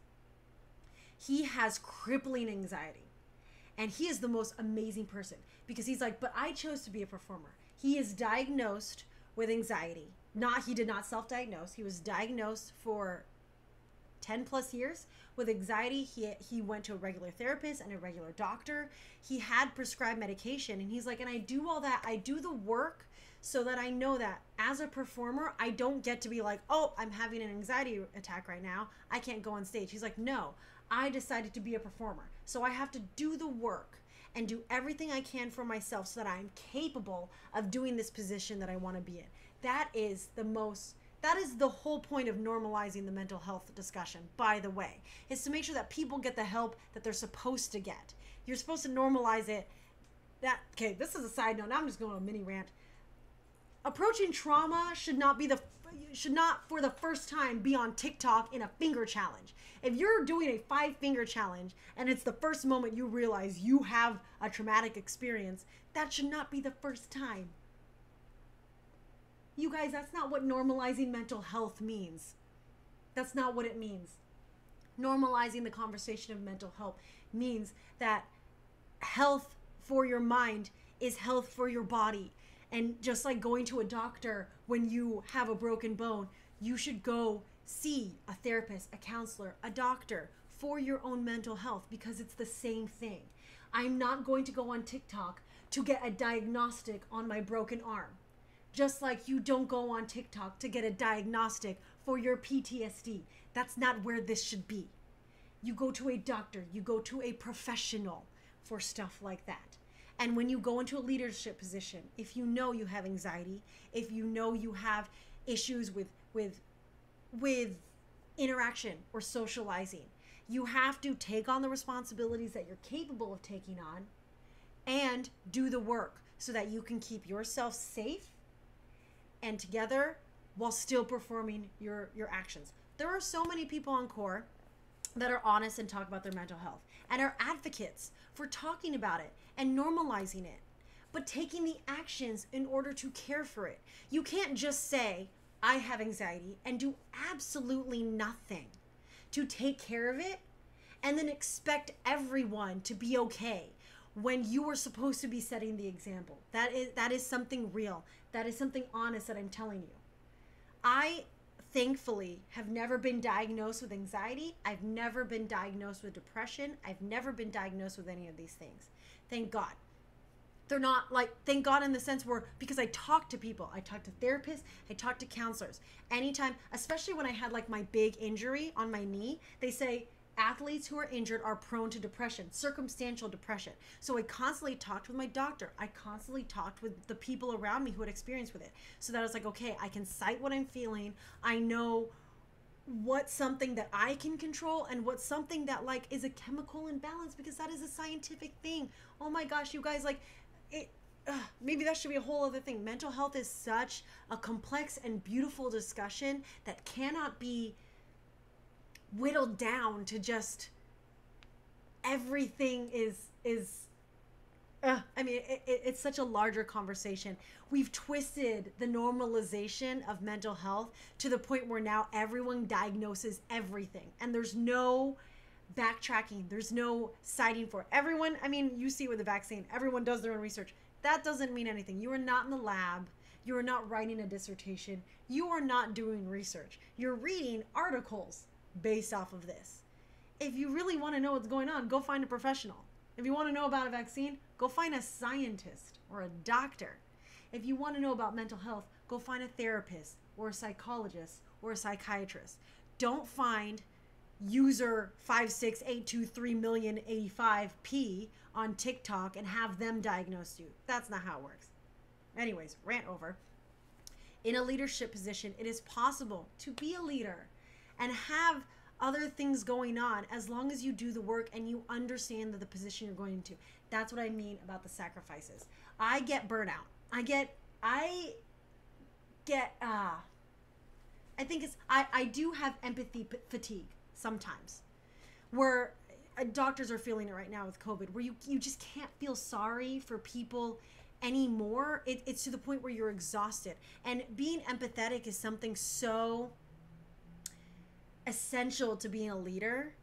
He has crippling anxiety. And he is the most amazing person because he's like, "But I chose to be a performer." He is diagnosed with anxiety. Not he did not self-diagnose. He was diagnosed for 10 plus years. With anxiety he he went to a regular therapist and a regular doctor. He had prescribed medication and he's like and i do all that. I do the work so that i know that as a performer i don't get to be like oh i'm having an anxiety attack right now. I can't go on stage. He's like no i decided to be a performer. So i have to do the work and do everything i can for myself so that i'm capable of doing this position that i want to be in. That is the most that is the whole point of normalizing the mental health discussion, by the way, is to make sure that people get the help that they're supposed to get. You're supposed to normalize it. That okay, this is a side note. Now I'm just going on a mini rant. Approaching trauma should not be the should not for the first time be on TikTok in a finger challenge. If you're doing a five finger challenge and it's the first moment you realize you have a traumatic experience, that should not be the first time. You guys, that's not what normalizing mental health means. That's not what it means. Normalizing the conversation of mental health means that health for your mind is health for your body. And just like going to a doctor when you have a broken bone, you should go see a therapist, a counselor, a doctor for your own mental health because it's the same thing. I'm not going to go on TikTok to get a diagnostic on my broken arm. Just like you don't go on TikTok to get a diagnostic for your PTSD. That's not where this should be. You go to a doctor, you go to a professional for stuff like that. And when you go into a leadership position, if you know you have anxiety, if you know you have issues with with with interaction or socializing, you have to take on the responsibilities that you're capable of taking on and do the work so that you can keep yourself safe and together while still performing your your actions. There are so many people on Corps that are honest and talk about their mental health and are advocates for talking about it and normalizing it, but taking the actions in order to care for it. You can't just say, I have anxiety and do absolutely nothing to take care of it and then expect everyone to be okay when you are supposed to be setting the example. That is that is something real. That is something honest that I'm telling you. I thankfully have never been diagnosed with anxiety. I've never been diagnosed with depression. I've never been diagnosed with any of these things. Thank God. They're not like thank God in the sense where because I talk to people, I talk to therapists, I talk to counselors. Anytime, especially when I had like my big injury on my knee, they say athletes who are injured are prone to depression, circumstantial depression. So I constantly talked with my doctor. I constantly talked with the people around me who had experience with it. So that I was like, okay, I can cite what I'm feeling. I know what's something that I can control and what's something that like is a chemical imbalance because that is a scientific thing. Oh my gosh, you guys like it maybe that should be a whole other thing. Mental health is such a complex and beautiful discussion that cannot be whittled down to just everything is is uh, I mean, it, it, it's such a larger conversation. We've twisted the normalization of mental health to the point where now everyone diagnoses everything, and there's no backtracking. There's no citing for everyone. I mean, you see with the vaccine, everyone does their own research. That doesn't mean anything. You are not in the lab. You are not writing a dissertation. You are not doing research. You're reading articles based off of this. If you really want to know what's going on, go find a professional. If you want to know about a vaccine, go find a scientist or a doctor. If you want to know about mental health, go find a therapist or a psychologist or a psychiatrist. Don't find user 568230085p on TikTok and have them diagnose you. That's not how it works. Anyways, rant over. In a leadership position, it is possible to be a leader and have other things going on as long as you do the work and you understand that the position you're going into. That's what I mean about the sacrifices. I get burnout. I get I get uh I think it's I I do have empathy fatigue sometimes where uh, doctors are feeling it right now with covid where you you just can't feel sorry for people anymore it, it's to the point where you're exhausted and being empathetic is something so essential to being a leader.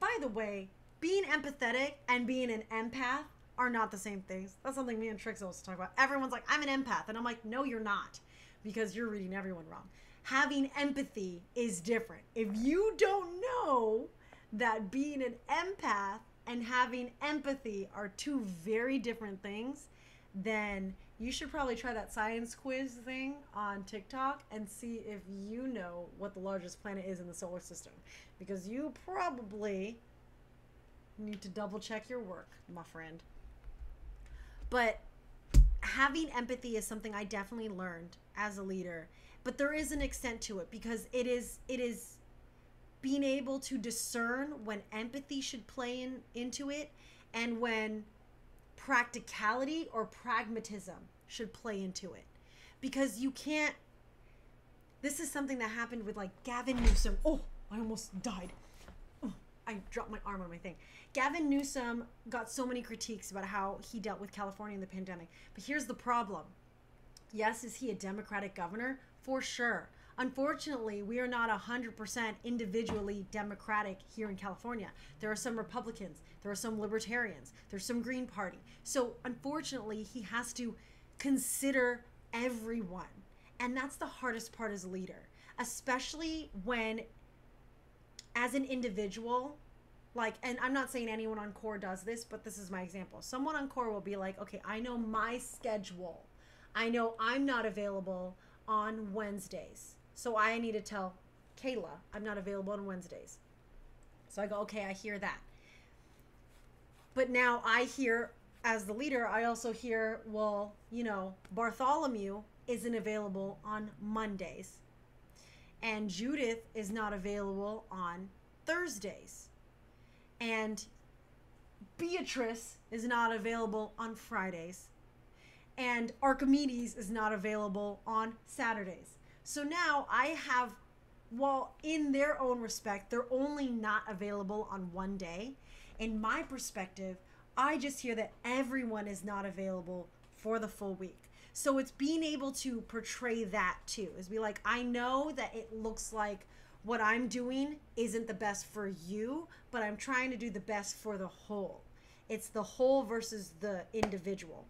By the way being empathetic and being an empath are not the same things. That's something me and trix always talk about. Everyone's like i'm an empath. And i'm like no you're not because you're reading everyone wrong. Having empathy is different. If you don't know that being an empath and having empathy are two very different things, then you should probably try that science quiz thing on TikTok and see if you know what the largest planet is in the solar system. Because you probably need to double check your work, my friend. But having empathy is something I definitely learned as a leader but there is an extent to it because it is it is being able to discern when empathy should play in, into it and when practicality or pragmatism should play into it. Because you can't this is something that happened with like Gavin Newsom. Oh I almost died. Oh, I dropped my arm on my thing. Gavin Newsom got so many critiques about how he dealt with California in the pandemic. But here's the problem. Yes is he a democratic governor? For sure. Unfortunately, we are not 100% individually democratic here in California. There are some Republicans, there are some libertarians, there's some Green Party. So, unfortunately, he has to consider everyone. And that's the hardest part as a leader, especially when, as an individual, like, and I'm not saying anyone on Corps does this, but this is my example. Someone on Corps will be like, okay, I know my schedule. I know I'm not available on Wednesdays. So I need to tell Kayla I'm not available on Wednesdays. So I go, okay, I hear that. But now I hear, as the leader, I also hear, well, you know, Bartholomew isn't available on Mondays. And Judith is not available on Thursdays. And Beatrice is not available on Fridays and Archimedes is not available on Saturdays. So now I have, while in their own respect, they're only not available on one day. In my perspective, I just hear that everyone is not available for the full week. So it's being able to portray that too, is be like, I know that it looks like what I'm doing isn't the best for you, but I'm trying to do the best for the whole. It's the whole versus the individual.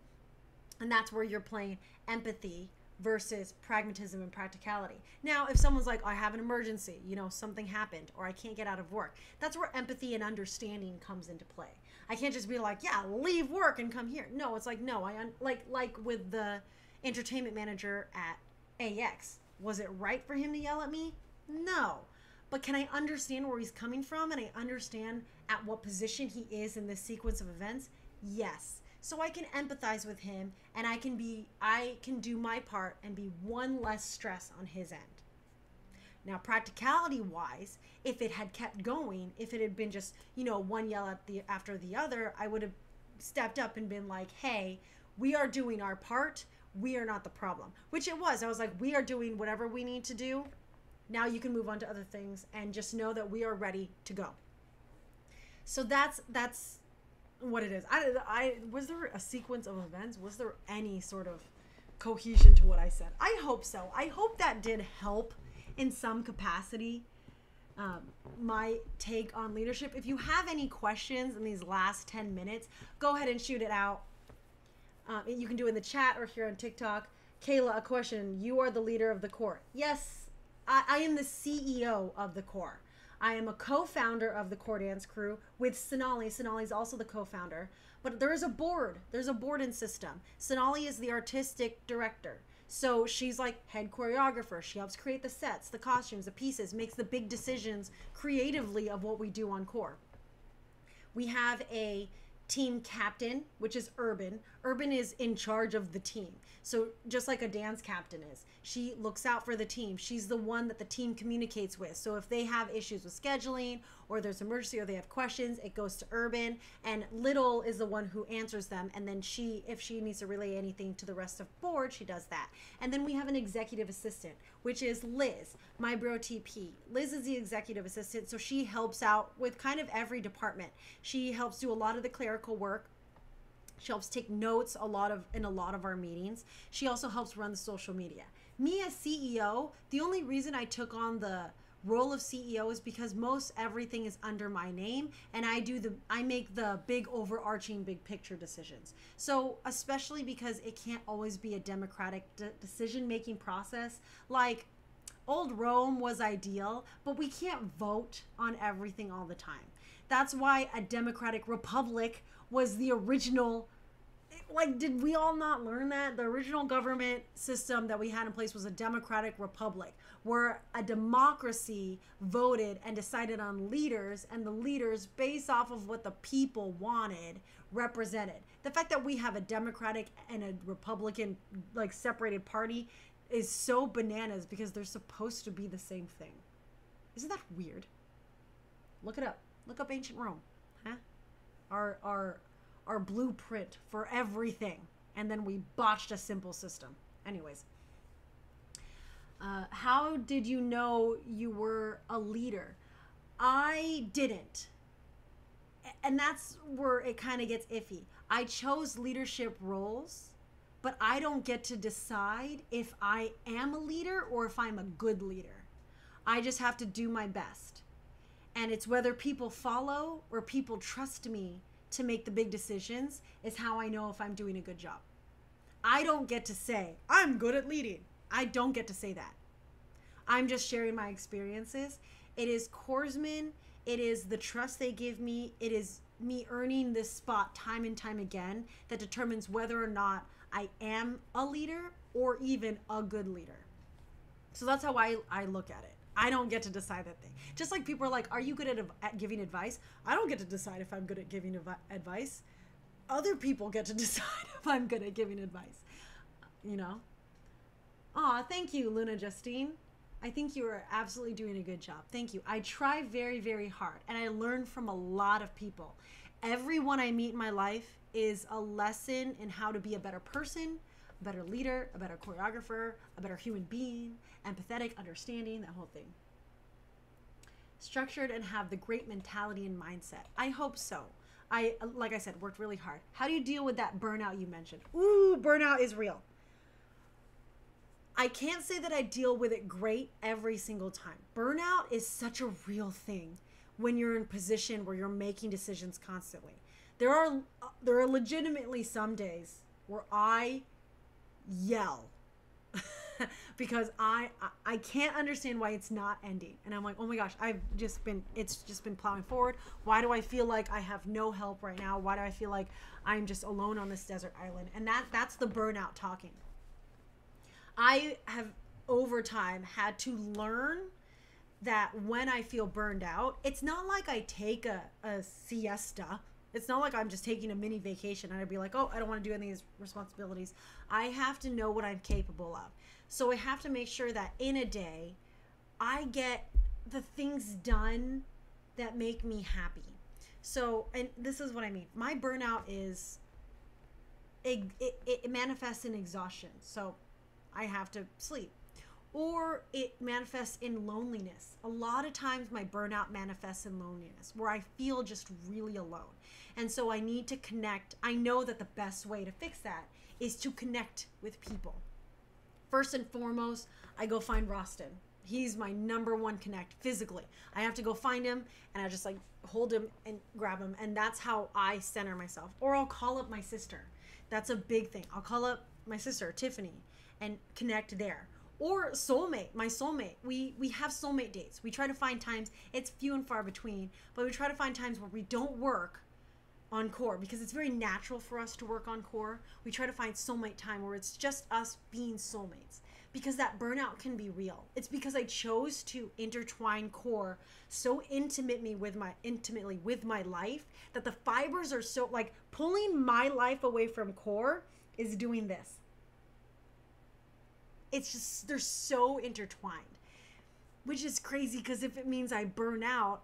And that's where you're playing empathy versus pragmatism and practicality. Now, if someone's like, I have an emergency, you know, something happened, or I can't get out of work, that's where empathy and understanding comes into play. I can't just be like, yeah, leave work and come here. No, it's like, no, I un- like like with the entertainment manager at AX. Was it right for him to yell at me? No. But can I understand where he's coming from and I understand at what position he is in this sequence of events? Yes so I can empathize with him and I can be I can do my part and be one less stress on his end. Now, practicality wise, if it had kept going, if it had been just, you know, one yell at the after the other, I would have stepped up and been like, "Hey, we are doing our part. We are not the problem." Which it was. I was like, "We are doing whatever we need to do. Now you can move on to other things and just know that we are ready to go." So that's that's what it is. I, I was there a sequence of events? Was there any sort of cohesion to what I said? I hope so. I hope that did help in some capacity. Um, my take on leadership. If you have any questions in these last 10 minutes, go ahead and shoot it out. Um, you can do it in the chat or here on TikTok. Kayla, a question. You are the leader of the Corps. Yes, I, I am the CEO of the Corps. I am a co-founder of the Corps Dance Crew with Sonali. Sonali is also the co-founder, but there is a board. There's a board and system. Sonali is the artistic director. So she's like head choreographer. She helps create the sets, the costumes, the pieces, makes the big decisions creatively of what we do on Corps. We have a team captain, which is Urban. Urban is in charge of the team. So just like a dance captain is, she looks out for the team. She's the one that the team communicates with. So if they have issues with scheduling or there's emergency or they have questions, it goes to Urban and Little is the one who answers them and then she if she needs to relay anything to the rest of board, she does that. And then we have an executive assistant, which is Liz, my bro TP. Liz is the executive assistant, so she helps out with kind of every department. She helps do a lot of the clerical work she helps take notes a lot of in a lot of our meetings. She also helps run the social media. Me as CEO, the only reason I took on the role of CEO is because most everything is under my name and I do the I make the big overarching big picture decisions. So, especially because it can't always be a democratic de- decision making process like old Rome was ideal, but we can't vote on everything all the time. That's why a democratic republic was the original like did we all not learn that? The original government system that we had in place was a democratic republic where a democracy voted and decided on leaders and the leaders based off of what the people wanted represented. The fact that we have a democratic and a republican like separated party is so bananas because they're supposed to be the same thing. Isn't that weird? Look it up. Look up ancient rome our our our blueprint for everything. And then we botched a simple system. Anyways. Uh, how did you know you were a leader? I didn't. And that's where it kind of gets iffy. I chose leadership roles but i don't get to decide if i am a leader or if i'm a good leader. I just have to do my best and it's whether people follow or people trust me to make the big decisions is how I know if I'm doing a good job. I don't get to say, I'm good at leading. I don't get to say that. I'm just sharing my experiences. It is Corpsman, it is the trust they give me, it is me earning this spot time and time again that determines whether or not I am a leader or even a good leader. So that's how I, I look at it. I don't get to decide that thing. Just like people are like, "Are you good at, at giving advice?" I don't get to decide if I'm good at giving advice. Other people get to decide if I'm good at giving advice. You know. Aw, thank you, Luna Justine. I think you are absolutely doing a good job. Thank you. I try very, very hard, and I learn from a lot of people. Everyone I meet in my life is a lesson in how to be a better person, a better leader, a better choreographer, a better human being, empathetic, understanding, that whole thing. Structured and have the great mentality and mindset. I hope so. I, like I said, worked really hard. How do you deal with that burnout you mentioned? Ooh, burnout is real. I can't say that I deal with it great every single time. Burnout is such a real thing when you're in a position where you're making decisions constantly. There are uh, there are legitimately some days where I yell because I, I I can't understand why it's not ending. And I'm like, "Oh my gosh, I've just been it's just been plowing forward. Why do I feel like I have no help right now? Why do I feel like I'm just alone on this desert island?" And that that's the burnout talking. I have over time had to learn that when I feel burned out, it's not like I take a, a siesta it's not like I'm just taking a mini vacation and I'd be like, oh, I don't want to do any of these responsibilities. I have to know what I'm capable of. So I have to make sure that in a day, I get the things done that make me happy. So, and this is what I mean. My burnout is, it, it, it manifests in exhaustion. So I have to sleep. or it manifests in loneliness. A lot of times, my burnout manifests in loneliness, where I feel just really alone. And so I need to connect. I know that the best way to fix that is to connect with people. First and foremost, I go find Roston. He's my number one connect physically. I have to go find him and I just like hold him and grab him. And that's how I center myself. Or I'll call up my sister. That's a big thing. I'll call up my sister, Tiffany, and connect there or soulmate my soulmate we we have soulmate dates we try to find times it's few and far between but we try to find times where we don't work on Corps because it's very natural for us to work on Corps. We try to find soulmate time where it's just us being soulmates because that burnout can be real. It's because i chose to intertwine Corps so intimately with my intimately with my life that the fibers are so like pulling my life away from Corps is doing this. It's just they're so intertwined which is crazy because if it means i burn out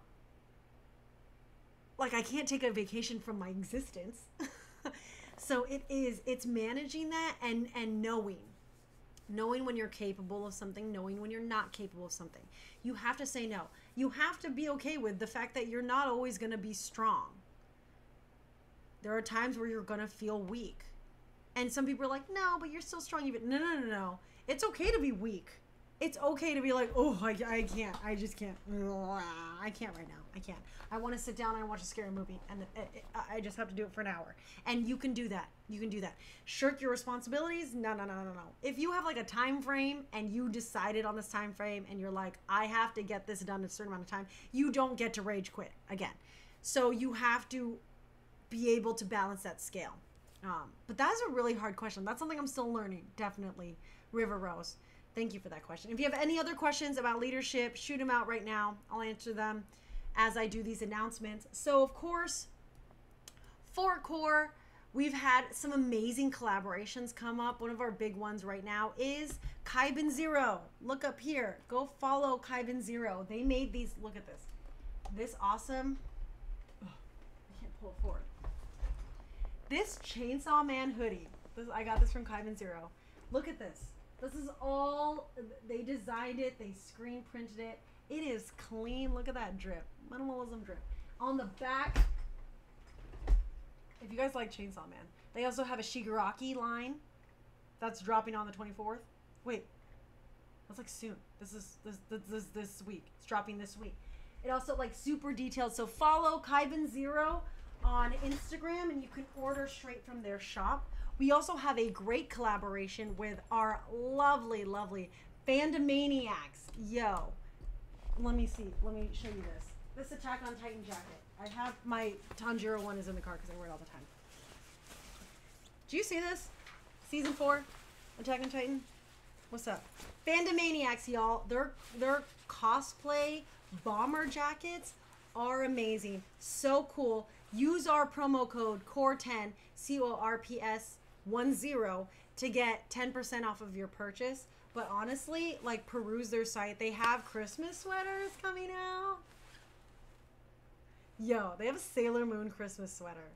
like i can't take a vacation from my existence. So it is it's managing that and and knowing knowing when you're capable of something knowing when you're not capable of something. You have to say no. You have to be okay with the fact that you're not always going to be strong. There are times where you're going to feel weak. And some people are like no but you're still strong even no no no no. It's okay to be weak. It's okay to be like, oh, I, I can't. I just can't. I can't right now. I can't. I want to sit down and watch a scary movie, and I just have to do it for an hour. And you can do that. You can do that. Shirk your responsibilities? No, no, no, no, no. If you have like a time frame and you decided on this time frame, and you're like, I have to get this done in a certain amount of time, you don't get to rage quit again. So you have to be able to balance that scale. Um, but that's a really hard question. That's something I'm still learning, definitely. River Rose. Thank you for that question. If you have any other questions about leadership, shoot them out right now. I'll answer them as I do these announcements. So, of course, for Corps, we've had some amazing collaborations come up. One of our big ones right now is Kaiben Zero. Look up here. Go follow Kaiben Zero. They made these. Look at this. This awesome. I can't pull it forward. This Chainsaw Man hoodie. This, I got this from Kaiben Zero. Look at this. This is all they designed it. They screen printed it. It is clean. Look at that drip, minimalism drip. On the back, if you guys like Chainsaw Man, they also have a Shigaraki line that's dropping on the 24th. Wait, that's like soon. This is this this this, this week. It's dropping this week. It also like super detailed. So follow Kaiben Zero on Instagram and you can order straight from their shop. We also have a great collaboration with our lovely, lovely Fandomaniax. Yo, let me see. Let me show you this. This Attack on Titan jacket. I have my Tanjiro one is in the car because I wear it all the time. Do you see this? Season four, Attack on Titan. What's up? Fandomaniax, y'all. Their their cosplay bomber jackets are amazing. So cool. Use our promo code CORPS10 C O R P S one zero to get 10% off of your purchase. But honestly, like peruse their site. They have Christmas sweaters coming out. Yo, they have a Sailor Moon Christmas sweater.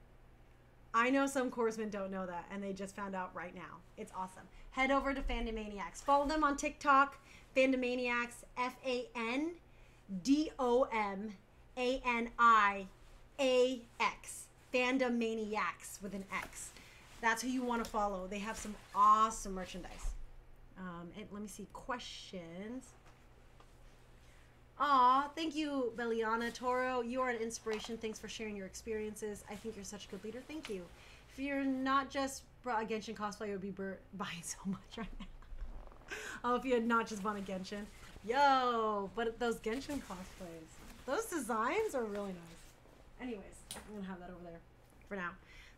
I know some Corpsmen don't know that, and they just found out right now. It's awesome. Head over to Fandomaniax. Follow them on TikTok, Fandomaniax, F A N D O M A N I A X. Fandomaniax with an X that's who you want to follow. They have some awesome merchandise. Um, and let me see questions. Aw, thank you, Beliana Toro. You are an inspiration. Thanks for sharing your experiences. I think you're such a good leader. Thank you. If you're not just brought a Genshin cosplay, you would be buying so much right now. oh, if you had not just bought a Genshin. Yo, but those Genshin cosplays, those designs are really nice. Anyways, I'm to have that over there for now.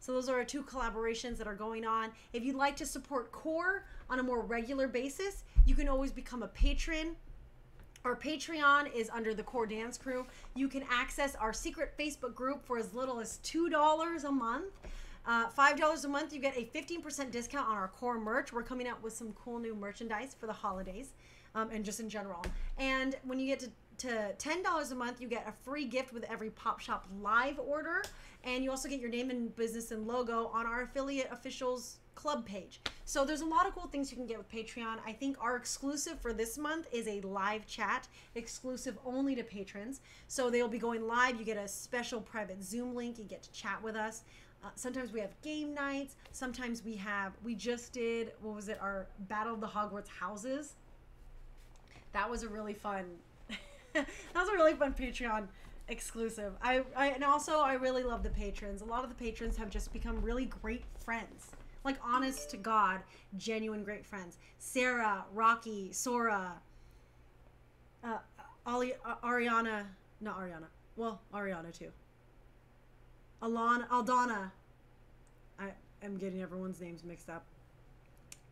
So those are our two collaborations that are going on. If you'd like to support Corps on a more regular basis, you can always become a patron. Our Patreon is under the Corps Dance Crew. You can access our secret Facebook group for as little as $2 a month. Uh, $5 a month, you get a 15% discount on our Corps merch. We're coming out with some cool new merchandise for the holidays um, and just in general. And when you get to to $10 a month, you get a free gift with every Pop Shop live order. And you also get your name and business and logo on our affiliate officials club page. So there's a lot of cool things you can get with Patreon. I think our exclusive for this month is a live chat, exclusive only to patrons. So they'll be going live. You get a special private Zoom link. You get to chat with us. Uh, sometimes we have game nights. Sometimes we have, we just did, what was it, our Battle of the Hogwarts Houses. That was a really fun, that was a really fun Patreon exclusive. I, I and also I really love the patrons. A lot of the patrons have just become really great friends. Like honest to God, genuine great friends. Sarah, Rocky, Sora, uh, Ali, uh, Ariana, not Ariana. Well, Ariana too. Alana, Aldana. I am getting everyone's names mixed up.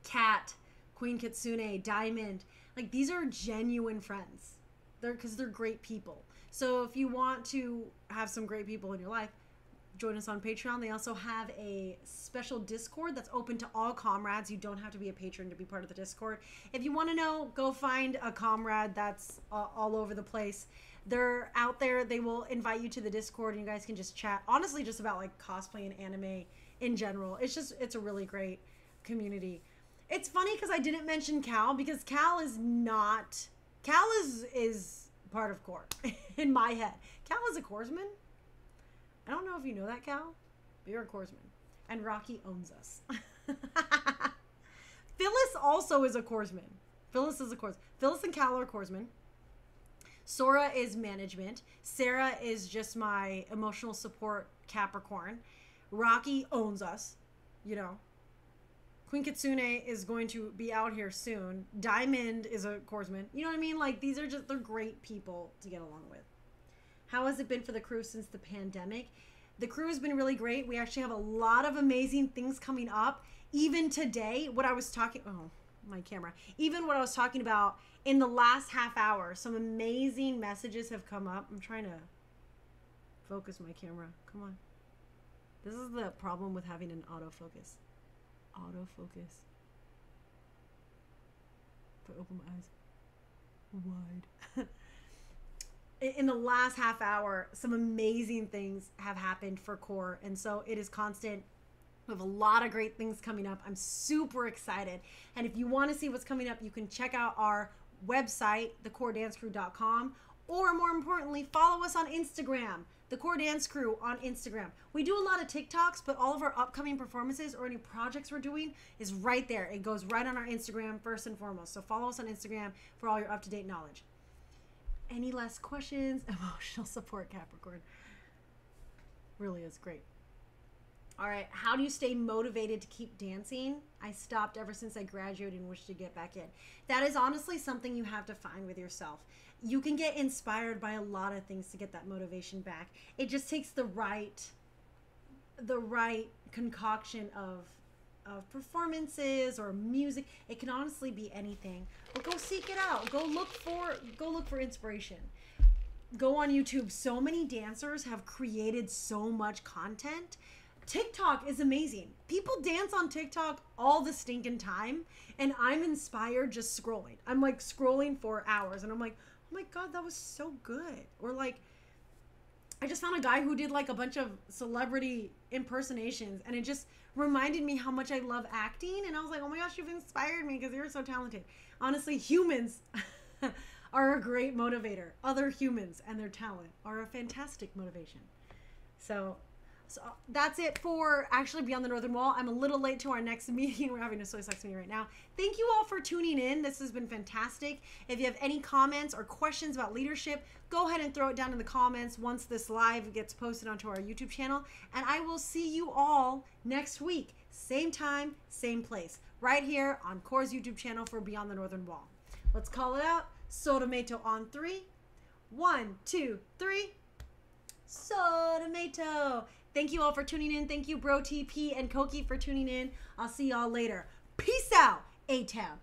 Cat, Queen Kitsune, Diamond. Like these are genuine friends. They're because they're great people. So if you want to have some great people in your life, join us on Patreon. They also have a special Discord that's open to all comrades. You don't have to be a patron to be part of the Discord. If you want to know, go find a comrade that's all over the place. They're out there. They will invite you to the Discord and you guys can just chat. Honestly, just about like cosplay and anime in general. It's just, it's a really great community. It's funny because I didn't mention Cal because Cal is not, Cal is, is part of Corps in my head. Cal is a Corpsman. I don't know if you know that, Cal, but you're a Corpsman. And Rocky owns us. Phyllis also is a Corpsman. Phyllis is a Corpsman. Phyllis and Cal are Corpsman. Sora is management. Sarah is just my emotional support Capricorn. Rocky owns us, you know. Queen Kitsune is going to be out here soon. Diamond is a Corpsman. You know what I mean? Like these are just they're great people to get along with. How has it been for the crew since the pandemic? The crew has been really great. We actually have a lot of amazing things coming up. Even today, what I was talking oh, my camera. Even what I was talking about in the last half hour, some amazing messages have come up. I'm trying to focus my camera. Come on. This is the problem with having an autofocus. Autofocus. I open my eyes wide. in the last half hour, some amazing things have happened for Corps. And so it is constant. We have a lot of great things coming up. I'm super excited. And if you want to see what's coming up, you can check out our website, thecorpsdancecrew.com, or more importantly, follow us on Instagram, the Corps Dance Crew on Instagram. We do a lot of TikToks, but all of our upcoming performances or any projects we're doing is right there. It goes right on our Instagram first and foremost. So follow us on Instagram for all your up to date knowledge. Any last questions? Emotional support, Capricorn. Really is great. All right, how do you stay motivated to keep dancing? I stopped ever since I graduated and wish to get back in. That is honestly something you have to find with yourself. You can get inspired by a lot of things to get that motivation back. It just takes the right the right concoction of of performances or music. It can honestly be anything. But go seek it out. Go look for go look for inspiration. Go on YouTube. So many dancers have created so much content. TikTok is amazing. People dance on TikTok all the stinking time, and I'm inspired just scrolling. I'm like scrolling for hours, and I'm like, my god, that was so good. Or like, I just found a guy who did like a bunch of celebrity impersonations, and it just reminded me how much I love acting. And I was like, oh my gosh, you've inspired me because you're so talented. Honestly, humans are a great motivator. Other humans and their talent are a fantastic motivation. So, so that's it for actually Beyond the Northern Wall. I'm a little late to our next meeting. We're having a soy sex meeting right now. Thank you all for tuning in. This has been fantastic. If you have any comments or questions about leadership, go ahead and throw it down in the comments once this live gets posted onto our YouTube channel. And I will see you all next week. Same time, same place. Right here on Corps's YouTube channel for Beyond the Northern Wall. Let's call it out. Sotomato on three. One, two, three. Sotomato. Thank you all for tuning in. Thank you, Bro TP and Koki, for tuning in. I'll see y'all later. Peace out, A Town.